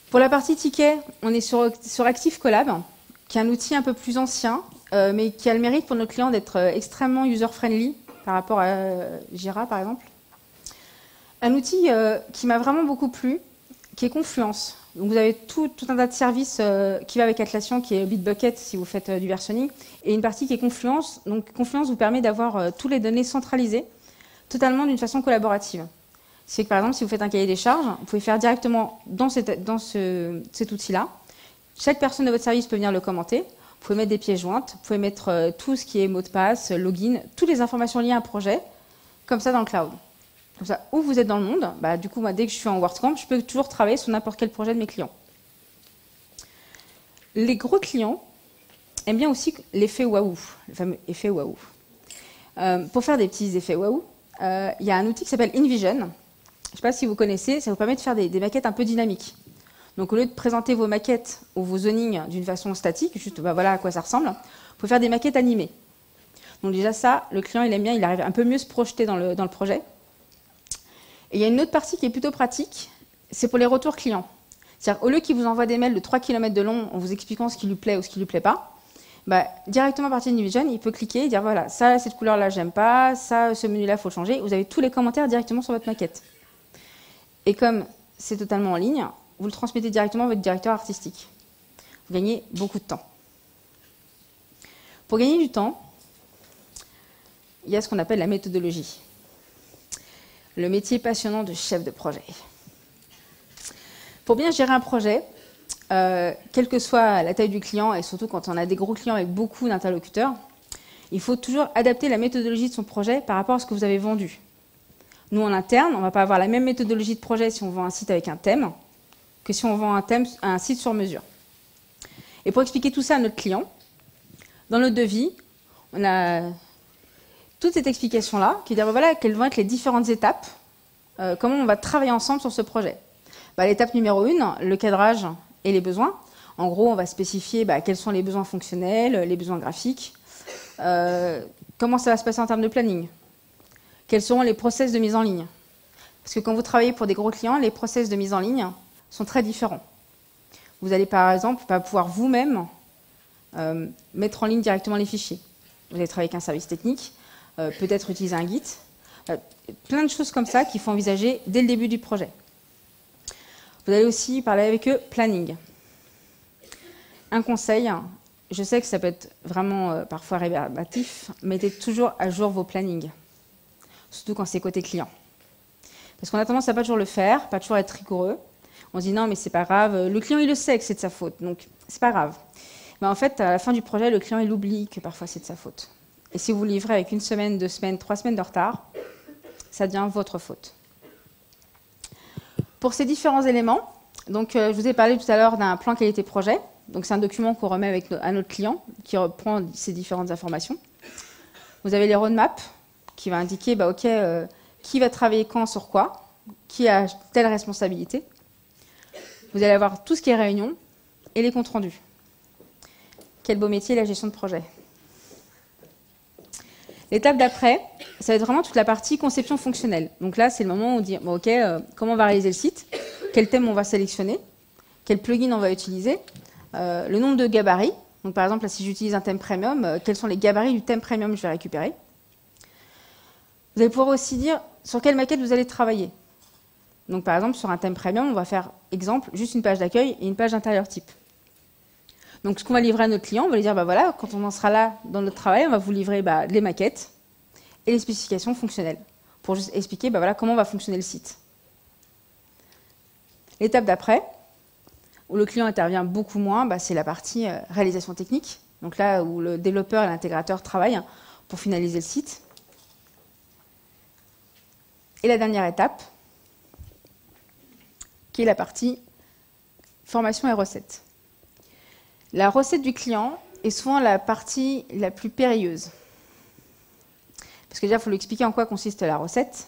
pour la partie ticket, on est sur, sur Active Collab, qui est un outil un peu plus ancien, euh, mais qui a le mérite pour nos clients d'être euh, extrêmement user-friendly par rapport à euh, Jira, par exemple. Un outil qui m'a vraiment beaucoup plu, qui est Confluence. Donc vous avez tout, un tas de services qui va avec Atlassian, qui est Bitbucket si vous faites du versionning, et une partie qui est Confluence. Donc Confluence vous permet d'avoir toutes les données centralisées, totalement d'une façon collaborative c'est que par exemple, si vous faites un cahier des charges, vous pouvez faire directement dans, cet outil-là. Chaque personne de votre service peut venir le commenter. Vous pouvez mettre des pièces jointes, vous pouvez mettre euh, tout ce qui est mot de passe, login, toutes les informations liées à un projet, comme ça dans le cloud. Comme ça, où vous êtes dans le monde, bah, du coup, moi, dès que je suis en WordCamp, je peux toujours travailler sur n'importe quel projet de mes clients. Les gros clients aiment bien aussi l'effet waouh, le fameux effet waouh. Euh, pour faire des petits effets waouh, euh, il y a un outil qui s'appelle InVision, je ne sais pas si vous connaissez, ça vous permet de faire des, maquettes un peu dynamiques. Donc au lieu de présenter vos maquettes ou vos zonings d'une façon statique, juste bah, voilà à quoi ça ressemble, vous pouvez faire des maquettes animées. Donc déjà ça, le client il aime bien, il arrive un peu mieux se projeter dans le, projet. Et il y a une autre partie qui est plutôt pratique, c'est pour les retours clients. C'est-à-dire au lieu qu'il vous envoie des mails de 3 km de long en vous expliquant ce qui lui plaît ou ce qui lui plaît pas, bah, directement à partir d'Invision, il peut cliquer et dire voilà, ça, cette couleur-là, j'aime pas, ça, ce menu-là, il faut changer. Vous avez tous les commentaires directement sur votre maquette. Et comme c'est totalement en ligne, vous le transmettez directement à votre directeur artistique. Vous gagnez beaucoup de temps. Pour gagner du temps, il y a ce qu'on appelle la méthodologie. Le métier passionnant de chef de projet. Pour bien gérer un projet, euh, quelle que soit la taille du client, et surtout quand on a des gros clients avec beaucoup d'interlocuteurs, il faut toujours adapter la méthodologie de son projet par rapport à ce que vous avez vendu. Nous, en interne, on ne va pas avoir la même méthodologie de projet si on vend un site avec un thème que si on vend un, un site sur mesure. Et pour expliquer tout ça à notre client, dans notre devis, on a toute cette explication-là qui dit ben voilà quelles vont être les différentes étapes, euh, comment on va travailler ensemble sur ce projet. Bah, l'étape numéro une, le cadrage et les besoins. En gros, on va spécifier bah, quels sont les besoins fonctionnels, les besoins graphiques, euh, comment ça va se passer en termes de planning, quels seront les process de mise en ligne. Parce que quand vous travaillez pour des gros clients, les process de mise en ligne sont très différents. Vous allez par exemple pas pouvoir vous-même mettre en ligne directement les fichiers. Vous allez travailler avec un service technique, peut-être utiliser un Git. plein de choses comme ça qu'il faut envisager dès le début du projet. Vous allez aussi parler avec eux planning. Un conseil, je sais que ça peut être vraiment euh, parfois rébarbatif, mettez toujours à jour vos plannings, surtout quand c'est côté client. Parce qu'on a tendance à pas toujours le faire, pas toujours être rigoureux. On se dit non, mais c'est pas grave, le client il le sait que c'est de sa faute, donc c'est pas grave. Mais en fait, à la fin du projet, le client il oublie que parfois c'est de sa faute. Et si vous livrez avec une semaine, deux semaines, trois semaines de retard, ça devient votre faute. Pour ces différents éléments, euh, je vous ai parlé tout à l'heure d'un plan qualité projet. Donc, c'est un document qu'on remet avec à notre client qui reprend ces différentes informations. Vous avez les roadmaps qui va indiquer, bah, euh, qui va travailler quand sur quoi, qui a telle responsabilité. Vous allez avoir tout ce qui est réunion et les comptes rendus. Quel beau métier, la gestion de projet. L'étape d'après, ça va être vraiment toute la partie conception fonctionnelle. Donc là, c'est le moment où on dit, OK, euh, comment on va réaliser le site? Quel thème on va sélectionner? Quel plugin on va utiliser? Euh, Le nombre de gabarits. Donc par exemple, si j'utilise un thème premium, euh, quels sont les gabarits du thème premium que je vais récupérer? Vous allez pouvoir aussi dire sur quelle maquette vous allez travailler. Donc par exemple, sur un thème premium, on va faire, exemple, juste une page d'accueil et une page d'intérieur type. Donc, ce qu'on va livrer à notre client, on va lui dire, bah voilà, quand on en sera là dans notre travail, on va vous livrer bah, les maquettes et les spécifications fonctionnelles pour juste expliquer bah, voilà, comment va fonctionner le site. L'étape d'après, où le client intervient beaucoup moins, c'est la partie euh, réalisation technique. Donc là où le développeur et l'intégrateur travaillent pour finaliser le site. Et la dernière étape, qui est la partie formation et recettes. La recette du client est souvent la partie la plus périlleuse. Parce que déjà, il faut lui expliquer en quoi consiste la recette.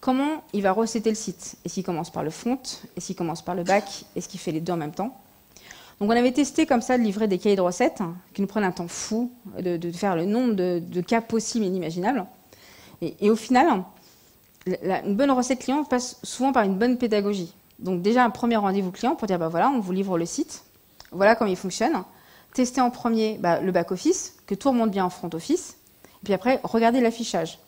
Comment il va recéter le site Est-ce qu'il commence par le front Est-ce qu'il commence par le back Est-ce qu'il fait les deux en même temps Donc on avait testé comme ça de livrer des cahiers de recettes hein, qui nous prennent un temps fou de, faire le nombre de, cas possibles et inimaginables. Et, au final, une bonne recette client passe souvent par une bonne pédagogie. Donc déjà un premier rendez-vous client pour dire bah voilà, on vous livre le site, voilà comment il fonctionne. Testez en premier bah, le back-office, que tout remonte bien en front-office. Et puis après, regardez l'affichage.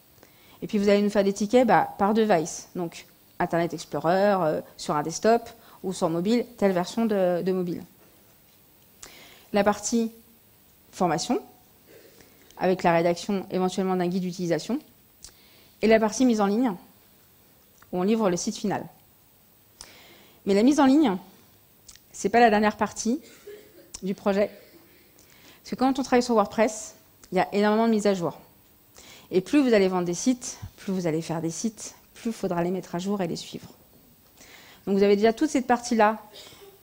Et puis vous allez nous faire des tickets bah, par device. Donc Internet Explorer, euh, sur un desktop ou sur mobile, telle version de, de mobile. La partie formation, avec la rédaction éventuellement d'un guide d'utilisation. Et la partie mise en ligne, où on livre le site final. Mais la mise en ligne, ce n'est pas la dernière partie du projet. Parce que quand on travaille sur WordPress, il y a énormément de mises à jour. Et plus vous allez vendre des sites, plus vous allez faire des sites, plus il faudra les mettre à jour et les suivre. Donc vous avez déjà toute cette partie-là,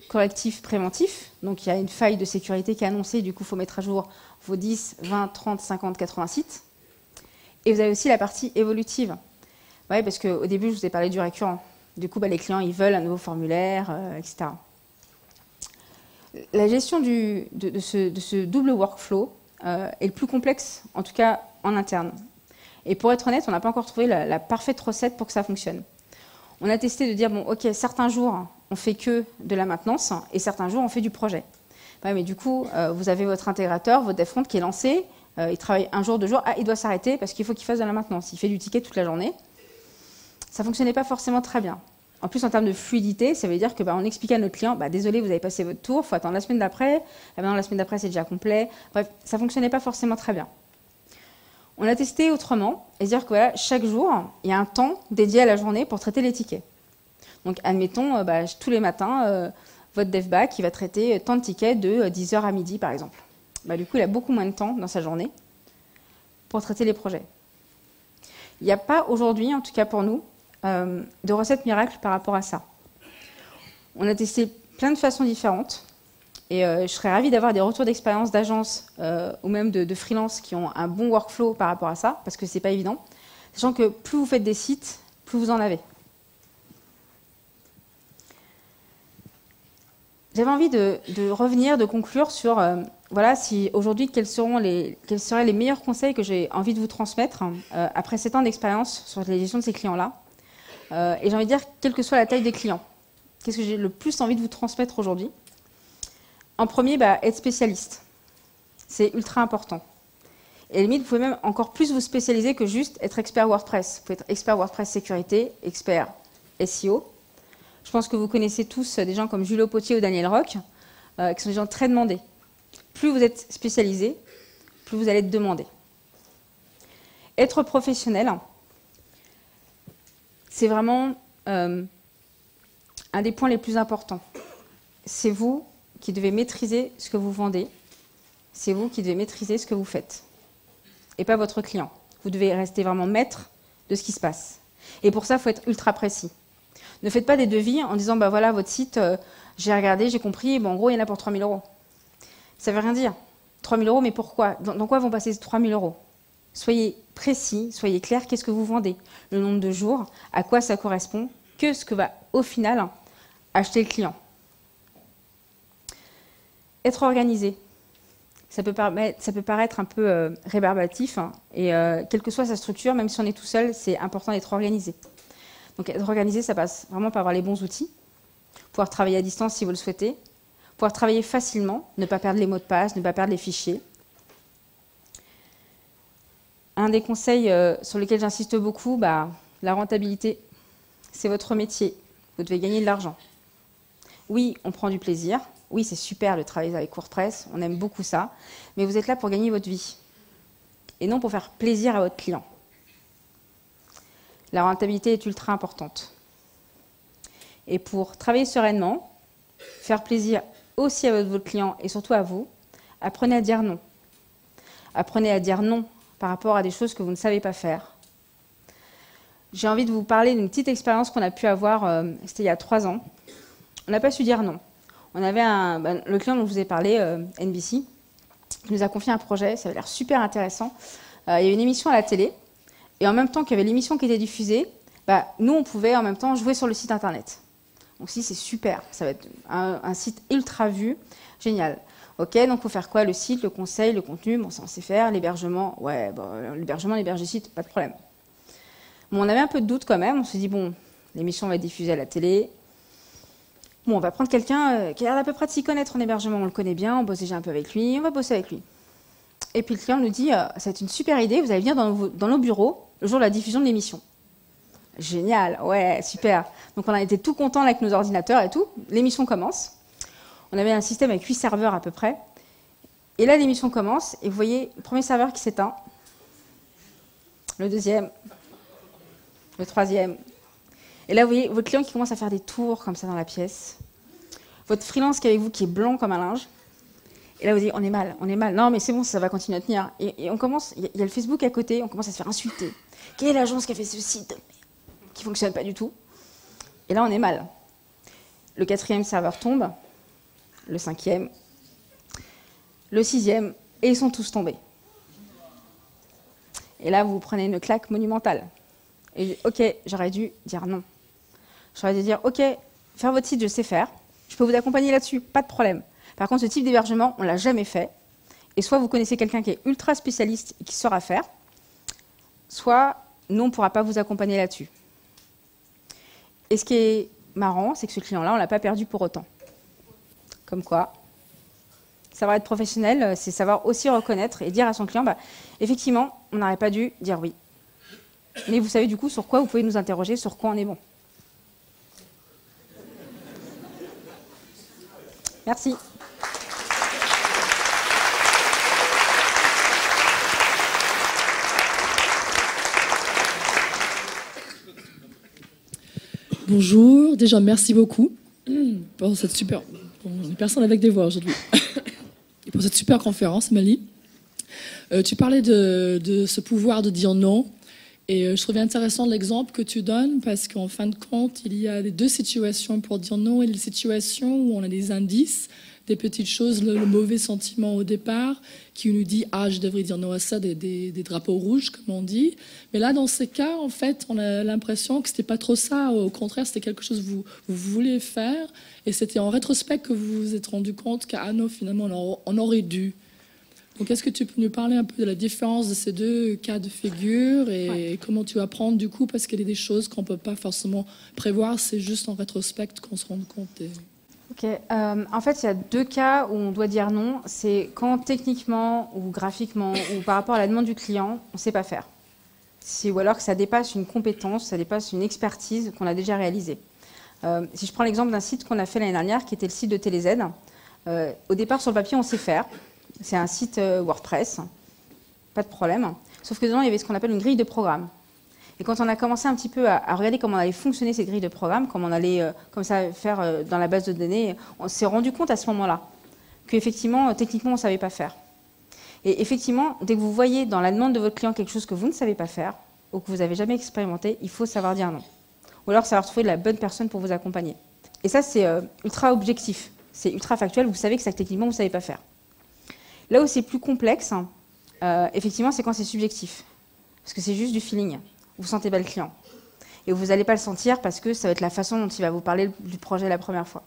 correctif, préventif. Donc il y a une faille de sécurité qui est annoncée, du coup il faut mettre à jour vos 10, 20, 30, 50, 80 sites. Et vous avez aussi la partie évolutive. Oui, parce qu'au début, je vous ai parlé du récurrent. Du coup, bah, les clients, ils veulent un nouveau formulaire, euh, etc la gestion de, ce, double workflow euh, est le plus complexe, en tout cas en interne. Et pour être honnête, on n'a pas encore trouvé la, parfaite recette pour que ça fonctionne. On a testé de dire, bon, ok, certains jours, on fait que de la maintenance, et certains jours, on fait du projet. mais du coup, euh, vous avez votre intégrateur, votre DevFront qui est lancé, euh, il travaille un jour, deux jours, ah, il doit s'arrêter parce qu'il faut qu'il fasse de la maintenance. Il fait du ticket toute la journée. Ça ne fonctionnait pas forcément très bien. En plus, en termes de fluidité, ça veut dire que bah, on expliquait à notre client, bah, désolé, vous avez passé votre tour, faut attendre la semaine d'après. Ah, la semaine d'après, c'est déjà complet. Bref, ça fonctionnait pas forcément très bien. On a testé autrement, et dire que chaque jour, il y a un temps dédié à la journée pour traiter les tickets. Donc, admettons, euh, bah, tous les matins, euh, votre devback, il va traiter tant de tickets de 10h euh, à midi, par exemple. du coup, il a beaucoup moins de temps dans sa journée pour traiter les projets. Il n'y a pas aujourd'hui, en tout cas pour nous, euh, de recettes miracles par rapport à ça. On a testé plein de façons différentes. Et euh, je serais ravie d'avoir des retours d'expérience d'agence euh, ou même de, freelance qui ont un bon workflow par rapport à ça, parce que ce n'est pas évident. Sachant que plus vous faites des sites, plus vous en avez. J'avais envie de, revenir, de conclure sur, voilà, si aujourd'hui, quels, quels seraient les meilleurs conseils que j'ai envie de vous transmettre après 7 ans d'expérience sur la gestion de ces clients-là. Euh, et j'ai envie de dire, quelle que soit la taille des clients, qu'est-ce que j'ai le plus envie de vous transmettre aujourd'hui? En premier, bah, être spécialiste. C'est ultra important. Et à limite, vous pouvez même encore plus vous spécialiser que juste être expert WordPress. Vous pouvez être expert WordPress sécurité, expert SEO. Je pense que vous connaissez tous des gens comme Julio Potier ou Daniel Rock, euh, qui sont des gens très demandés. Plus vous êtes spécialisé, plus vous allez être demandé. Être professionnel, c'est vraiment euh, un des points les plus importants. C'est vous qui devez maîtriser ce que vous vendez. C'est vous qui devez maîtriser ce que vous faites. Et pas votre client. Vous devez rester vraiment maître de ce qui se passe. Et pour ça, il faut être ultra précis. Ne faites pas des devis en disant, bah voilà, votre site, euh, j'ai regardé, j'ai compris, bon, en gros, il y en a pour 3000 euros. Ça ne veut rien dire. 3000 euros, mais pourquoi? Dans, quoi vont passer ces 3000 euros? Soyez précis, soyez clair, qu'est-ce que vous vendez Le nombre de jours, à quoi ça correspond Que ce que va, au final, acheter le client. Être organisé. Ça peut, paraître un peu euh, rébarbatif, hein, et euh, quelle que soit sa structure, même si on est tout seul, c'est important d'être organisé. Donc être organisé, ça passe vraiment par avoir les bons outils, pouvoir travailler à distance si vous le souhaitez, pouvoir travailler facilement, ne pas perdre les mots de passe, ne pas perdre les fichiers. Un des conseils euh, sur lesquels j'insiste beaucoup, bah, la rentabilité, c'est votre métier. Vous devez gagner de l'argent. Oui, on prend du plaisir. Oui, c'est super de travailler avec WordPress. On aime beaucoup ça. Mais vous êtes là pour gagner votre vie. Et non pour faire plaisir à votre client. La rentabilité est ultra importante. Et pour travailler sereinement, faire plaisir aussi à votre client et surtout à vous, apprenez à dire non. Apprenez à dire non par rapport à des choses que vous ne savez pas faire. J'ai envie de vous parler d'une petite expérience qu'on a pu avoir, euh, c'était il y a trois ans. On n'a pas su dire non. On avait ben, le client dont je vous ai parlé, euh, NBC, qui nous a confié un projet, ça avait l'air super intéressant. Euh, il y avait une émission à la télé, et en même temps qu'il y avait l'émission qui était diffusée, bah, nous, on pouvait en même temps jouer sur le site internet. Donc si c'est super, ça va être un, site ultra vu, génial. Ok, donc faut faire quoi Le site, le conseil, le contenu, bon ça on sait faire, l'hébergement, ouais, bon, l'hébergement, l'héberger site, pas de problème. Bon, on avait un peu de doute quand même, on s'est dit bon, l'émission va être diffusée à la télé. Bon, on va prendre quelqu'un euh, qui a l'air à peu près de s'y connaître en hébergement, on le connaît bien, on bosse déjà un peu avec lui, on va bosser avec lui. Et puis le client nous dit, euh, être une super idée, vous allez venir dans, nos bureaux le jour de la diffusion de l'émission. Génial, ouais, super. Donc on a été tout contents avec nos ordinateurs et tout. L'émission commence. On avait un système avec 8 serveurs à peu près. Et là, l'émission commence et vous voyez le premier serveur qui s'éteint, le deuxième, le troisième. Et là, vous voyez votre client qui commence à faire des tours comme ça dans la pièce. Votre freelance qui est avec vous qui est blanc comme un linge. Et là, vous dites, on est mal, on est mal. Non, mais c'est bon, ça va continuer à tenir. Et, on commence, il y, a le Facebook à côté, on commence à se faire insulter. Quelle est l'agence qui a fait ce site qui fonctionne pas du tout? Et là, on est mal. Le quatrième serveur tombe, le cinquième, le sixième, et ils sont tous tombés. Et là, vous prenez une claque monumentale. Et ok, j'aurais dû dire non. J'aurais dû dire ok, faire votre site, je sais faire. Je peux vous accompagner là-dessus, pas de problème. Par contre, ce type d'hébergement, on l'a jamais fait. Et soit vous connaissez quelqu'un qui est ultra spécialiste et qui saura faire, soit nous, on ne pourra pas vous accompagner là-dessus. Et ce qui est marrant, c'est que ce client-là, on ne l'a pas perdu pour autant. Comme quoi, savoir être professionnel, c'est savoir aussi reconnaître et dire à son client, bah, effectivement, on n'aurait pas dû dire oui. Mais vous savez du coup sur quoi vous pouvez nous interroger, sur quoi on est bon. Merci. Bonjour, déjà merci beaucoup pour cette super. Personne avec des voix aujourd'hui. Pour cette super conférence, Mali. Euh, tu parlais de, ce pouvoir de dire non. Et euh, je trouvais intéressant l'exemple que tu donnes parce qu'en fin de compte, il y a deux situations pour dire non et les situations où on a des indices des petites choses, le, mauvais sentiment au départ, qui nous dit ah je devrais dire non à ça, des, drapeaux rouges comme on dit. Mais là dans ces cas, en fait, on a l'impression que c'était pas trop ça. Au contraire, c'était quelque chose que vous, vous vouliez faire, et c'était en rétrospect que vous vous êtes rendu compte qu'à non finalement on, aurait dû. Donc, est-ce que tu peux nous parler un peu de la différence de ces deux cas de figure et comment tu vas prendre du coup Parce qu'il y a des choses qu'on ne peut pas forcément prévoir, c'est juste en rétrospect qu'on se rend compte. Euh, en fait, il y a deux cas où on doit dire non. C'est quand techniquement ou graphiquement ou par rapport à la demande du client, on ne sait pas faire. Ou alors que ça dépasse une compétence, ça dépasse une expertise qu'on a déjà réalisée. Euh, si je prends l'exemple d'un site qu'on a fait l'année dernière, qui était le site de TéléZ, euh, au départ, sur le papier, on sait faire. C'est un site WordPress, pas de problème. Sauf que dedans, il y avait ce qu'on appelle une grille de programme. Et quand on a commencé un petit peu à, regarder comment allait fonctionner cette grille de programme, comment on allait euh, faire euh, dans la base de données, on s'est rendu compte à ce moment-là qu'effectivement, euh, techniquement, on ne savait pas faire. Et effectivement, dès que vous voyez dans la demande de votre client quelque chose que vous ne savez pas faire, ou que vous n'avez jamais expérimenté, il faut savoir dire non. Ou alors savoir trouver la bonne personne pour vous accompagner. Et ça, c'est ultra objectif. C'est ultra factuel. Vous savez que ça, techniquement, vous ne savez pas faire. Là où c'est plus complexe, effectivement, c'est quand c'est subjectif. Parce que c'est juste du feeling vous sentez pas le client. Et vous n'allez pas le sentir parce que ça va être la façon dont il va vous parler du projet la première fois.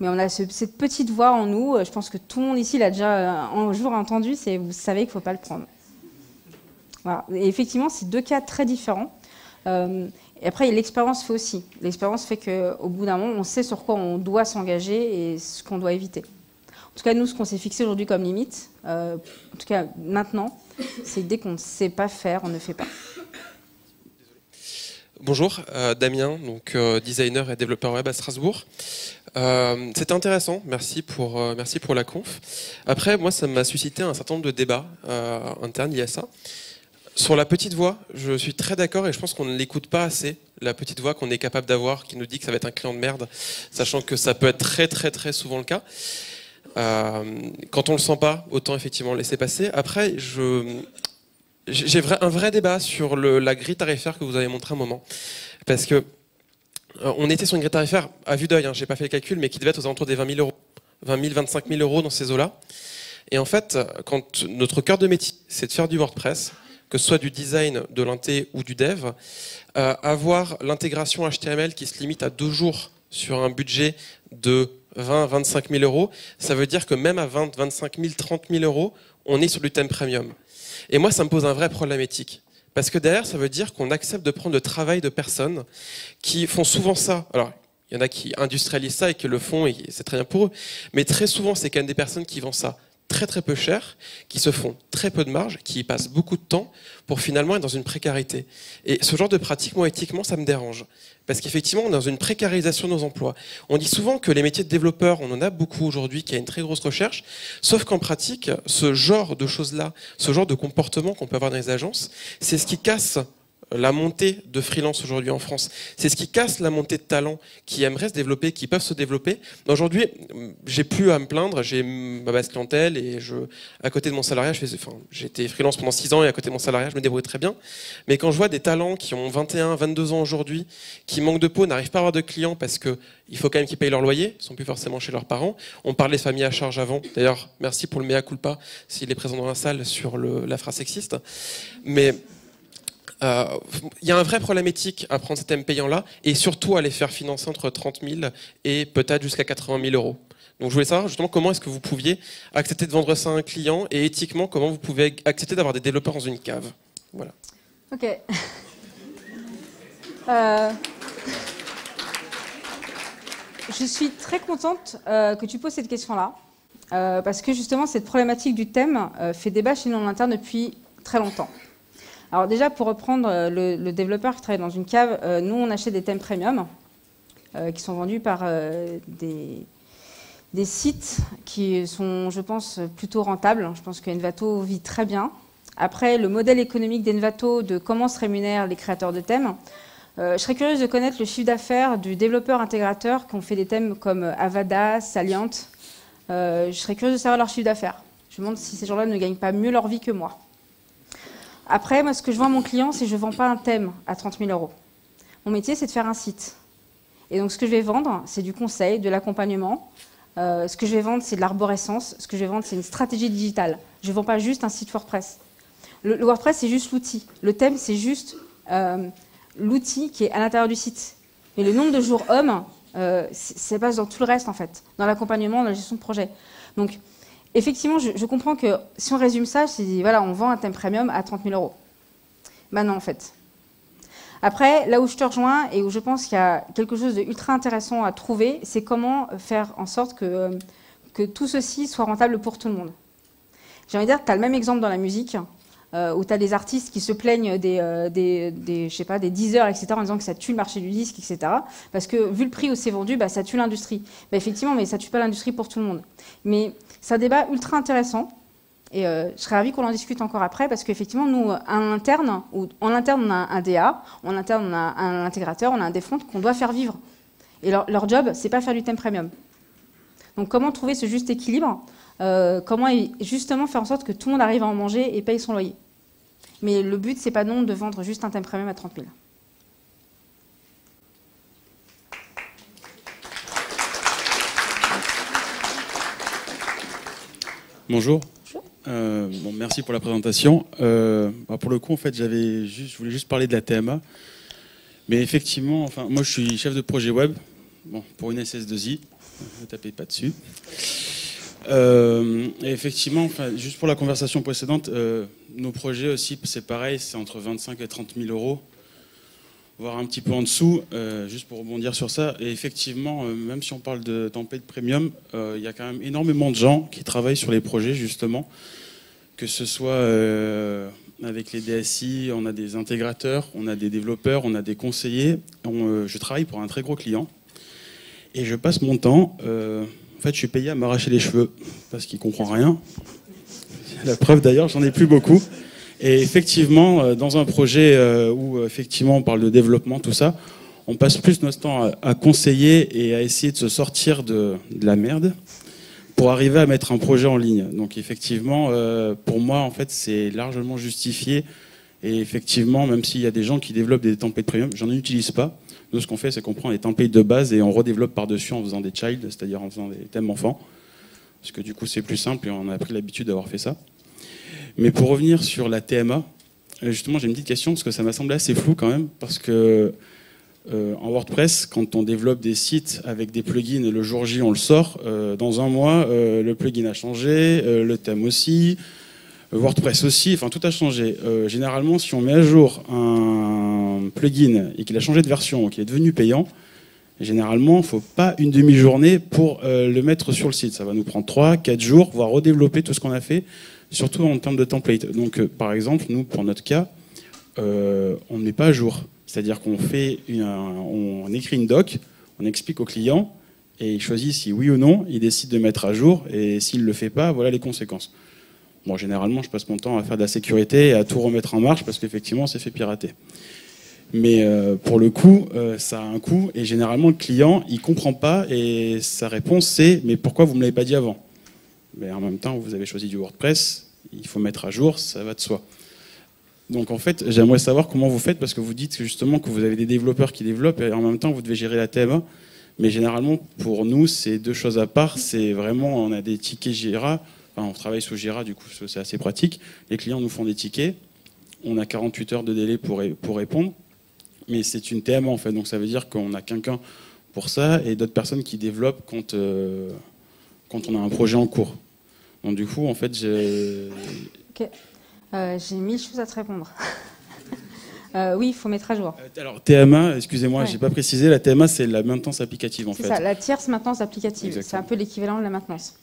Mais on a cette petite voix en nous, euh, je pense que tout le monde ici l'a déjà euh, un jour entendu, c'est vous savez qu'il ne faut pas le prendre. Et effectivement, c'est deux cas très différents. Euh, et après, l'expérience fait aussi. L'expérience fait qu'au bout d'un moment, on sait sur quoi on doit s'engager et ce qu'on doit éviter. En tout cas, nous, ce qu'on s'est fixé aujourd'hui comme limite, en tout cas maintenant, c'est dès qu'on ne sait pas faire, on ne fait pas. Bonjour, euh, Damien, donc euh, designer et développeur web à Strasbourg. Euh, C'était intéressant, merci pour la conf. Après, moi, ça m'a suscité un certain nombre de débats internes liés à ça. Sur la petite voix, je suis très d'accord et je pense qu'on ne l'écoute pas assez. La petite voix qu'on est capable d'avoir, qui nous dit que ça va être un client de merde, sachant que ça peut être très très très souvent le cas. quand on le sent pas, autant effectivement laisser passer. Après, je, j'ai un vrai débat sur la grille tarifaire que vous avez montré un moment. Parce que euh, on était sur une grille tarifaire à vue d'œil, hein, j'ai pas fait le calcul, mais qui devait être aux alentours des 20 000 euros. 20 000, 25 000 euros dans ces eaux-là. Et en fait, quand notre cœur de métier, c'est de faire du WordPress, que ce soit du design, de l'inté ou du dev, euh, avoir l'intégration HTML qui se limite à deux jours sur un budget de 20, 25 000 euros, ça veut dire que même à 20, 25 000, 30 000 euros, on est sur du thème premium. Et moi, ça me pose un vrai problème éthique. Parce que derrière, ça veut dire qu'on accepte de prendre le travail de personnes qui font souvent ça. Alors, il y en a qui industrialisent ça et qui le font, et c'est très bien pour eux. Mais très souvent, c'est quand même des personnes qui vendent ça très très peu cher, qui se font très peu de marge, qui y passent beaucoup de temps pour finalement être dans une précarité. Et ce genre de pratique, moi, éthiquement, ça me dérange. Parce qu'effectivement, on est dans une précarisation de nos emplois. On dit souvent que les métiers de développeur, on en a beaucoup aujourd'hui, qu'il y a une très grosse recherche, sauf qu'en pratique, ce genre de choses-là, ce genre de comportement qu'on peut avoir dans les agences, c'est ce qui casse la montée de freelance aujourd'hui en France. C'est ce qui casse la montée de talents qui aimeraient se développer, qui peuvent se développer. Aujourd'hui, j'ai plus à me plaindre, j'ai ma base clientèle et à côté de mon salariat, je fais, enfin, j'étais freelance pendant 6 ans et à côté de mon salariat, je me débrouille très bien. Mais quand je vois des talents qui ont 21, 22 ans aujourd'hui, qui manquent de peau, n'arrivent pas à avoir de clients parce que il faut quand même qu'ils payent leur loyer, ils sont plus forcément chez leurs parents. On parlait de famille à charge avant. D'ailleurs, merci pour le mea culpa s'il est présent dans la salle sur la phrase sexiste. Mais il euh, y a un vrai problème éthique à prendre ces thèmes payants-là et surtout à les faire financer entre 30 000 et peut-être jusqu'à 80 000 euros. Donc je voulais savoir justement comment est-ce que vous pouviez accepter de vendre ça à un client et éthiquement comment vous pouvez accepter d'avoir des développeurs dans une cave. Voilà. Ok. Euh, je suis très contente euh, que tu poses cette question-là parce que justement cette problématique du thème fait débat chez nous en interne depuis très longtemps. Alors déjà, pour reprendre euh, le, développeur qui travaille dans une cave, euh, nous, on achète des thèmes premium euh, qui sont vendus par des, sites qui sont, je pense, plutôt rentables. Je pense qu'Envato vit très bien. Après, le modèle économique d'Envato, de comment se rémunèrent les créateurs de thèmes, je serais curieuse de connaître le chiffre d'affaires du développeur intégrateur qui ont fait des thèmes comme Avada, Salient. je serais curieuse de savoir leur chiffre d'affaires. Je me demande si ces gens-là ne gagnent pas mieux leur vie que moi. Après, moi, ce que je vends à mon client, c'est que je ne vends pas un thème à 30 000 euros. Mon métier, c'est de faire un site. Et donc, ce que je vais vendre, c'est du conseil, de l'accompagnement. Euh, ce que je vais vendre, c'est de l'arborescence. Ce que je vais vendre, c'est une stratégie digitale. Je ne vends pas juste un site WordPress. Le, WordPress, c'est juste l'outil. Le thème, c'est juste euh, l'outil qui est à l'intérieur du site. Mais le nombre de jours hommes, euh, ça passe dans tout le reste, en fait, dans l'accompagnement, dans la gestion de projet. Donc, effectivement, je, comprends que si on résume ça, c'est voilà, on vend un thème premium à 30 000 euros. Ben non, en fait. Après, là où je te rejoins et où je pense qu'il y a quelque chose d'ultra intéressant à trouver, c'est comment faire en sorte que, que tout ceci soit rentable pour tout le monde. J'ai envie de dire, tu as le même exemple dans la musique, euh, où tu as des artistes qui se plaignent des, euh, des, je sais pas, des 10 heures, etc., en disant que ça tue le marché du disque, etc. Parce que vu le prix où c'est vendu, bah, ça tue l'industrie. Bah, effectivement, mais ça tue pas l'industrie pour tout le monde. Mais c'est un débat ultra intéressant. Et euh, je serais ravie qu'on en discute encore après, parce qu'effectivement, nous, en interne, ou en interne, on a un DA, en interne, on a un intégrateur, on a un défront qu'on doit faire vivre. Et leur, leur job, c'est pas faire du thème premium. Donc, comment trouver ce juste équilibre euh, Comment justement faire en sorte que tout le monde arrive à en manger et paye son loyer Mais le but, c'est pas non de vendre juste un thème premium à 30 000. Bonjour. Euh, bon, merci pour la présentation. Euh, bah, pour le coup, en fait, j'avais juste, je voulais juste parler de la TMA. Mais effectivement, enfin, moi, je suis chef de projet web bon, pour une SS2I. Ne tapez pas dessus. Euh, effectivement, juste pour la conversation précédente, euh, nos projets aussi, c'est pareil, c'est entre 25 et 30 000 euros, voire un petit peu en dessous, euh, juste pour rebondir sur ça. Et effectivement, même si on parle de template premium, il y a quand même énormément de gens qui travaillent sur les projets, justement, que ce soit avec les DSI, on a des intégrateurs, on a des développeurs, on a des conseillers. On, je travaille pour un très gros client et je passe mon temps. En fait, je suis payé à m'arracher les cheveux parce qu'il comprend rien. La preuve d'ailleurs, j'en ai plus beaucoup. Et effectivement, euh, dans un projet euh, où euh, effectivement on parle de développement, tout ça, on passe plus notre temps à, conseiller et à essayer de se sortir de, la merde pour arriver à mettre un projet en ligne. Donc effectivement, pour moi, en fait, c'est largement justifié. Et effectivement, même s'il y a des gens qui développent des templates premium, j'en utilise pas. Nous, ce qu'on fait, c'est qu'on prend les templates de base et on redéveloppe par-dessus en faisant des child, c'est-à-dire en faisant des thèmes enfants. Parce que du coup, c'est plus simple et on a pris l'habitude d'avoir fait ça. Mais pour revenir sur la TMA, euh, justement, j'ai une petite question parce que ça m'a semblé assez flou quand même. Parce que euh, en WordPress, quand on développe des sites avec des plugins et le jour J on le sort, euh, dans un mois, le plugin a changé, le thème aussi, WordPress aussi, enfin tout a changé. Euh, généralement, si on met à jour un plugin et qu'il a changé de version, qu'il est devenu payant, généralement, il ne faut pas une demi-journée pour euh, le mettre sur le site. Ça va nous prendre 3, 4 jours, voire redévelopper tout ce qu'on a fait, surtout en termes de template. Donc, euh, par exemple, nous, pour notre cas, on ne met pas à jour. C'est-à-dire qu'on fait un- on écrit une doc, on explique au client, et il choisit si oui ou non, il décide de mettre à jour, et s'il ne le fait pas, voilà les conséquences. Bon, généralement, je passe mon temps à faire de la sécurité et à tout remettre en marche, parce qu'effectivement, c'est fait pirater. Mais euh, pour le coup, euh, ça a un coût, et généralement, le client, il comprend pas, et sa réponse, c'est « mais pourquoi vous ne me l'avez pas dit avant ?» Mais en même temps, vous avez choisi du WordPress, il faut mettre à jour, ça va de soi. Donc en fait, j'aimerais savoir comment vous faites parce que vous dites justement que vous avez des développeurs qui développent et en même temps vous devez gérer la TMA. Mais généralement, pour nous, c'est deux choses à part. C'est vraiment, on a des tickets Jira. Enfin, on travaille sous Jira, du coup, c'est assez pratique. Les clients nous font des tickets. On a 48 heures de délai pour, ré- pour répondre. Mais c'est une TMA en fait. Donc ça veut dire qu'on a quelqu'un pour ça et d'autres personnes qui développent quand, euh, quand on a un projet en cours. Donc du coup, en fait, j'ai Euh, J'ai mille choses à te répondre. Euh, oui, il faut mettre à jour. Euh, Alors TMA, excusez-moi, Ouais. j'ai pas précisé, la TMA c'est la maintenance applicative en C'est fait. ça, la tierce maintenance applicative. C'est un peu l'équivalent de la maintenance.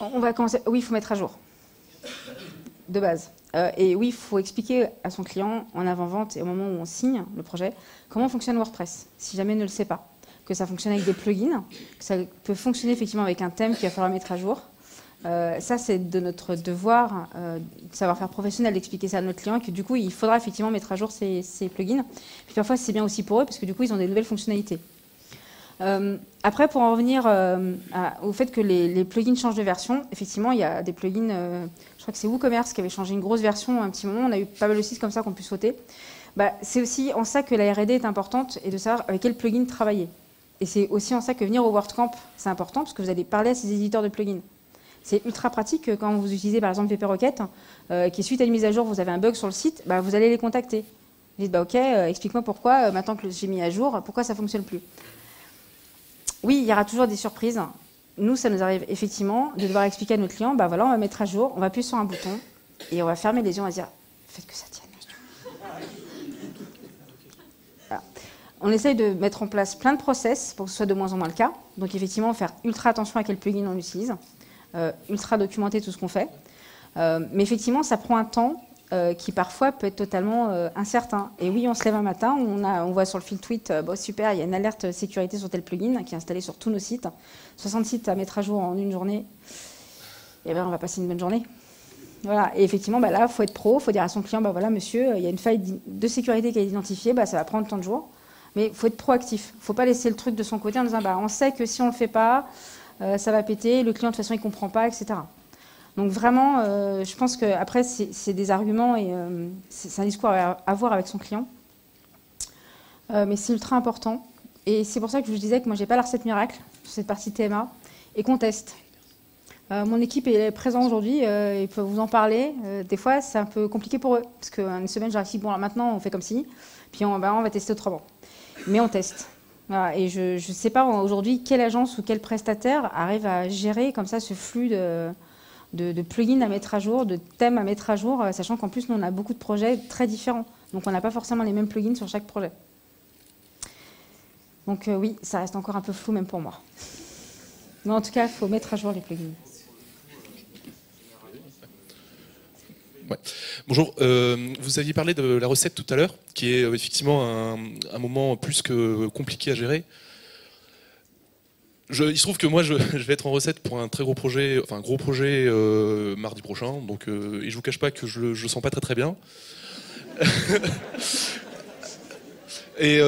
On va commencer. Oui, il faut mettre à jour. De base. Euh, et oui, il faut expliquer à son client en avant-vente et au moment où on signe le projet comment fonctionne WordPress, si jamais il ne le sait pas. Que ça fonctionne avec des plugins, que ça peut fonctionner effectivement avec un thème qu'il va falloir mettre à jour. Euh, ça, c'est de notre devoir, euh, de savoir-faire professionnel, d'expliquer ça à notre client, que du coup, il faudra effectivement mettre à jour ces, ces plugins. Puis parfois, c'est bien aussi pour eux, parce que du coup, ils ont des nouvelles fonctionnalités. Euh, après, pour en revenir euh, au fait que les, plugins changent de version, effectivement, il y a des plugins, euh, je crois que c'est WooCommerce qui avait changé une grosse version un petit moment, on a eu pas mal de sites comme ça qu'on pu sauter. Bah, c'est aussi en ça que la R&D est importante et de savoir avec quel plugin travailler. Et c'est aussi en ça que venir au WordCamp, c'est important parce que vous allez parler à ces éditeurs de plugins. C'est ultra pratique que quand vous utilisez par exemple VP-Rocket, qui suite à une mise à jour, vous avez un bug sur le site, bah, vous allez les contacter. Vous dites, bah, ok, explique-moi pourquoi, maintenant que j'ai mis à jour, pourquoi ça fonctionne plus. Oui, il y aura toujours des surprises. Nous, ça nous arrive effectivement de devoir expliquer à nos clients, bah voilà, on va mettre à jour, on va appuyer sur un bouton et on va fermer les yeux, on va dire, faites que ça tienne. on essaye de mettre en place plein de process pour que ce soit de moins en moins le cas. Donc effectivement, faire ultra attention à quel plugin on utilise, euh, ultra documenter tout ce qu'on fait. Euh, mais effectivement, ça prend un temps euh, qui parfois peut être totalement incertain. Et oui, on se lève un matin, on, voit sur le fil tweet, bon, super, il y a une alerte sécurité sur tel plugin qui est installé sur tous nos sites. 60 sites à mettre à jour en une journée. Et eh bien, on va passer une bonne journée. Voilà. Et effectivement, bah là, il faut être pro, il faut dire à son client, bah voilà, monsieur, il y a une faille de sécurité qui est identifiée, bah, ça va prendre tant de jours. Mais il faut être proactif. Il ne faut pas laisser le truc de son côté en disant bah, on sait que si on ne le fait pas, euh, ça va péter, le client de toute façon il ne comprend pas, etc. Donc vraiment, euh, je pense qu'après, c'est des arguments et euh, c'est un discours à avoir avec son client. mais c'est ultra important. Et c'est pour ça que je vous disais que moi, je n'ai pas la recette miracle sur cette partie TMA et qu'on teste. mon équipe est présente aujourd'hui, ils peuvent vous en parler. des fois, c'est un peu compliqué pour eux, parce qu'une semaine, j'arrive dit, bon, maintenant, on fait comme ci, puis on, ben, on va tester autrement mais on teste. Et je ne sais pas aujourd'hui quelle agence ou quel prestataire arrive à gérer comme ça ce flux de, de, plugins à mettre à jour, de thèmes à mettre à jour, sachant qu'en plus, nous, on a beaucoup de projets très différents. Donc, on n'a pas forcément les mêmes plugins sur chaque projet. Donc, euh, oui, ça reste encore un peu flou, même pour moi. Mais en tout cas, il faut mettre à jour les plugins. Bonjour, euh, vous aviez parlé de la recette tout à l'heure, qui est euh, effectivement un, moment plus que compliqué à gérer. Il se trouve que moi, je, vais être en recette pour un très gros projet, enfin gros projet euh, mardi prochain, donc et je vous cache pas que je le sens pas très très bien. et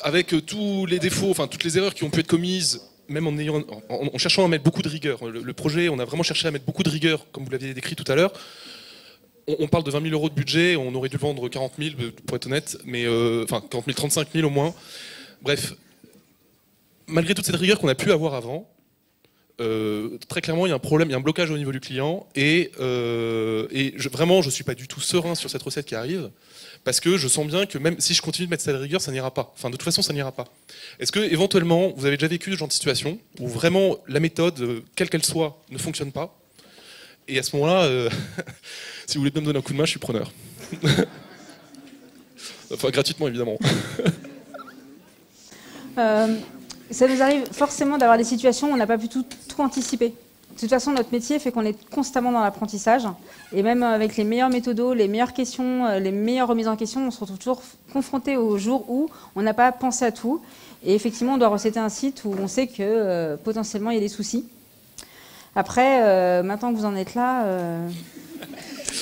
avec tous les défauts, enfin toutes les erreurs qui ont pu être commises même en, ayant, en, cherchant à mettre beaucoup de rigueur. Le, projet, on a vraiment cherché à mettre beaucoup de rigueur, comme vous l'aviez décrit tout à l'heure. On, parle de 20 000 euros de budget, on aurait dû vendre 40 000, pour être honnête, mais euh, enfin 40 000, 35 000 au moins. Bref, malgré toute cette rigueur qu'on a pu avoir avant, euh, très clairement, il y a un problème, il y a un blocage au niveau du client, et, euh, vraiment, je ne suis pas du tout serein sur cette recette qui arrive parce que je sens bien que même si je continue de mettre cette rigueur, ça n'ira pas. Enfin, de toute façon, ça n'ira pas. Est-ce que éventuellement, vous avez déjà vécu ce genre de situation où vraiment la méthode, euh, quelle qu'elle soit, ne fonctionne pas Et à ce moment-là, si vous voulez bien me donner un coup de main, je suis preneur. enfin, gratuitement, évidemment. Euh, ça nous arrive forcément d'avoir des situations où on n'a pas pu tout anticiper. De toute façon, notre métier fait qu'on est constamment dans l'apprentissage. Et même avec les meilleurs méthodos, les meilleures questions, euh, les meilleures remises en question, on se retrouve toujours confronté au jour où on n'a pas pensé à tout. Et effectivement, on doit recéter un site où on sait que euh, potentiellement il y a des soucis. Après, euh, maintenant que vous en êtes là,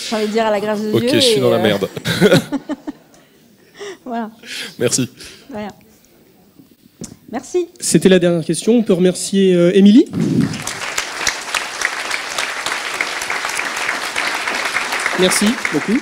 j'ai envie de dire à la grâce de Dieu. Ok, je suis dans la merde. voilà. Merci. Merci. C'était la dernière question. On peut remercier Émilie. Merci beaucoup.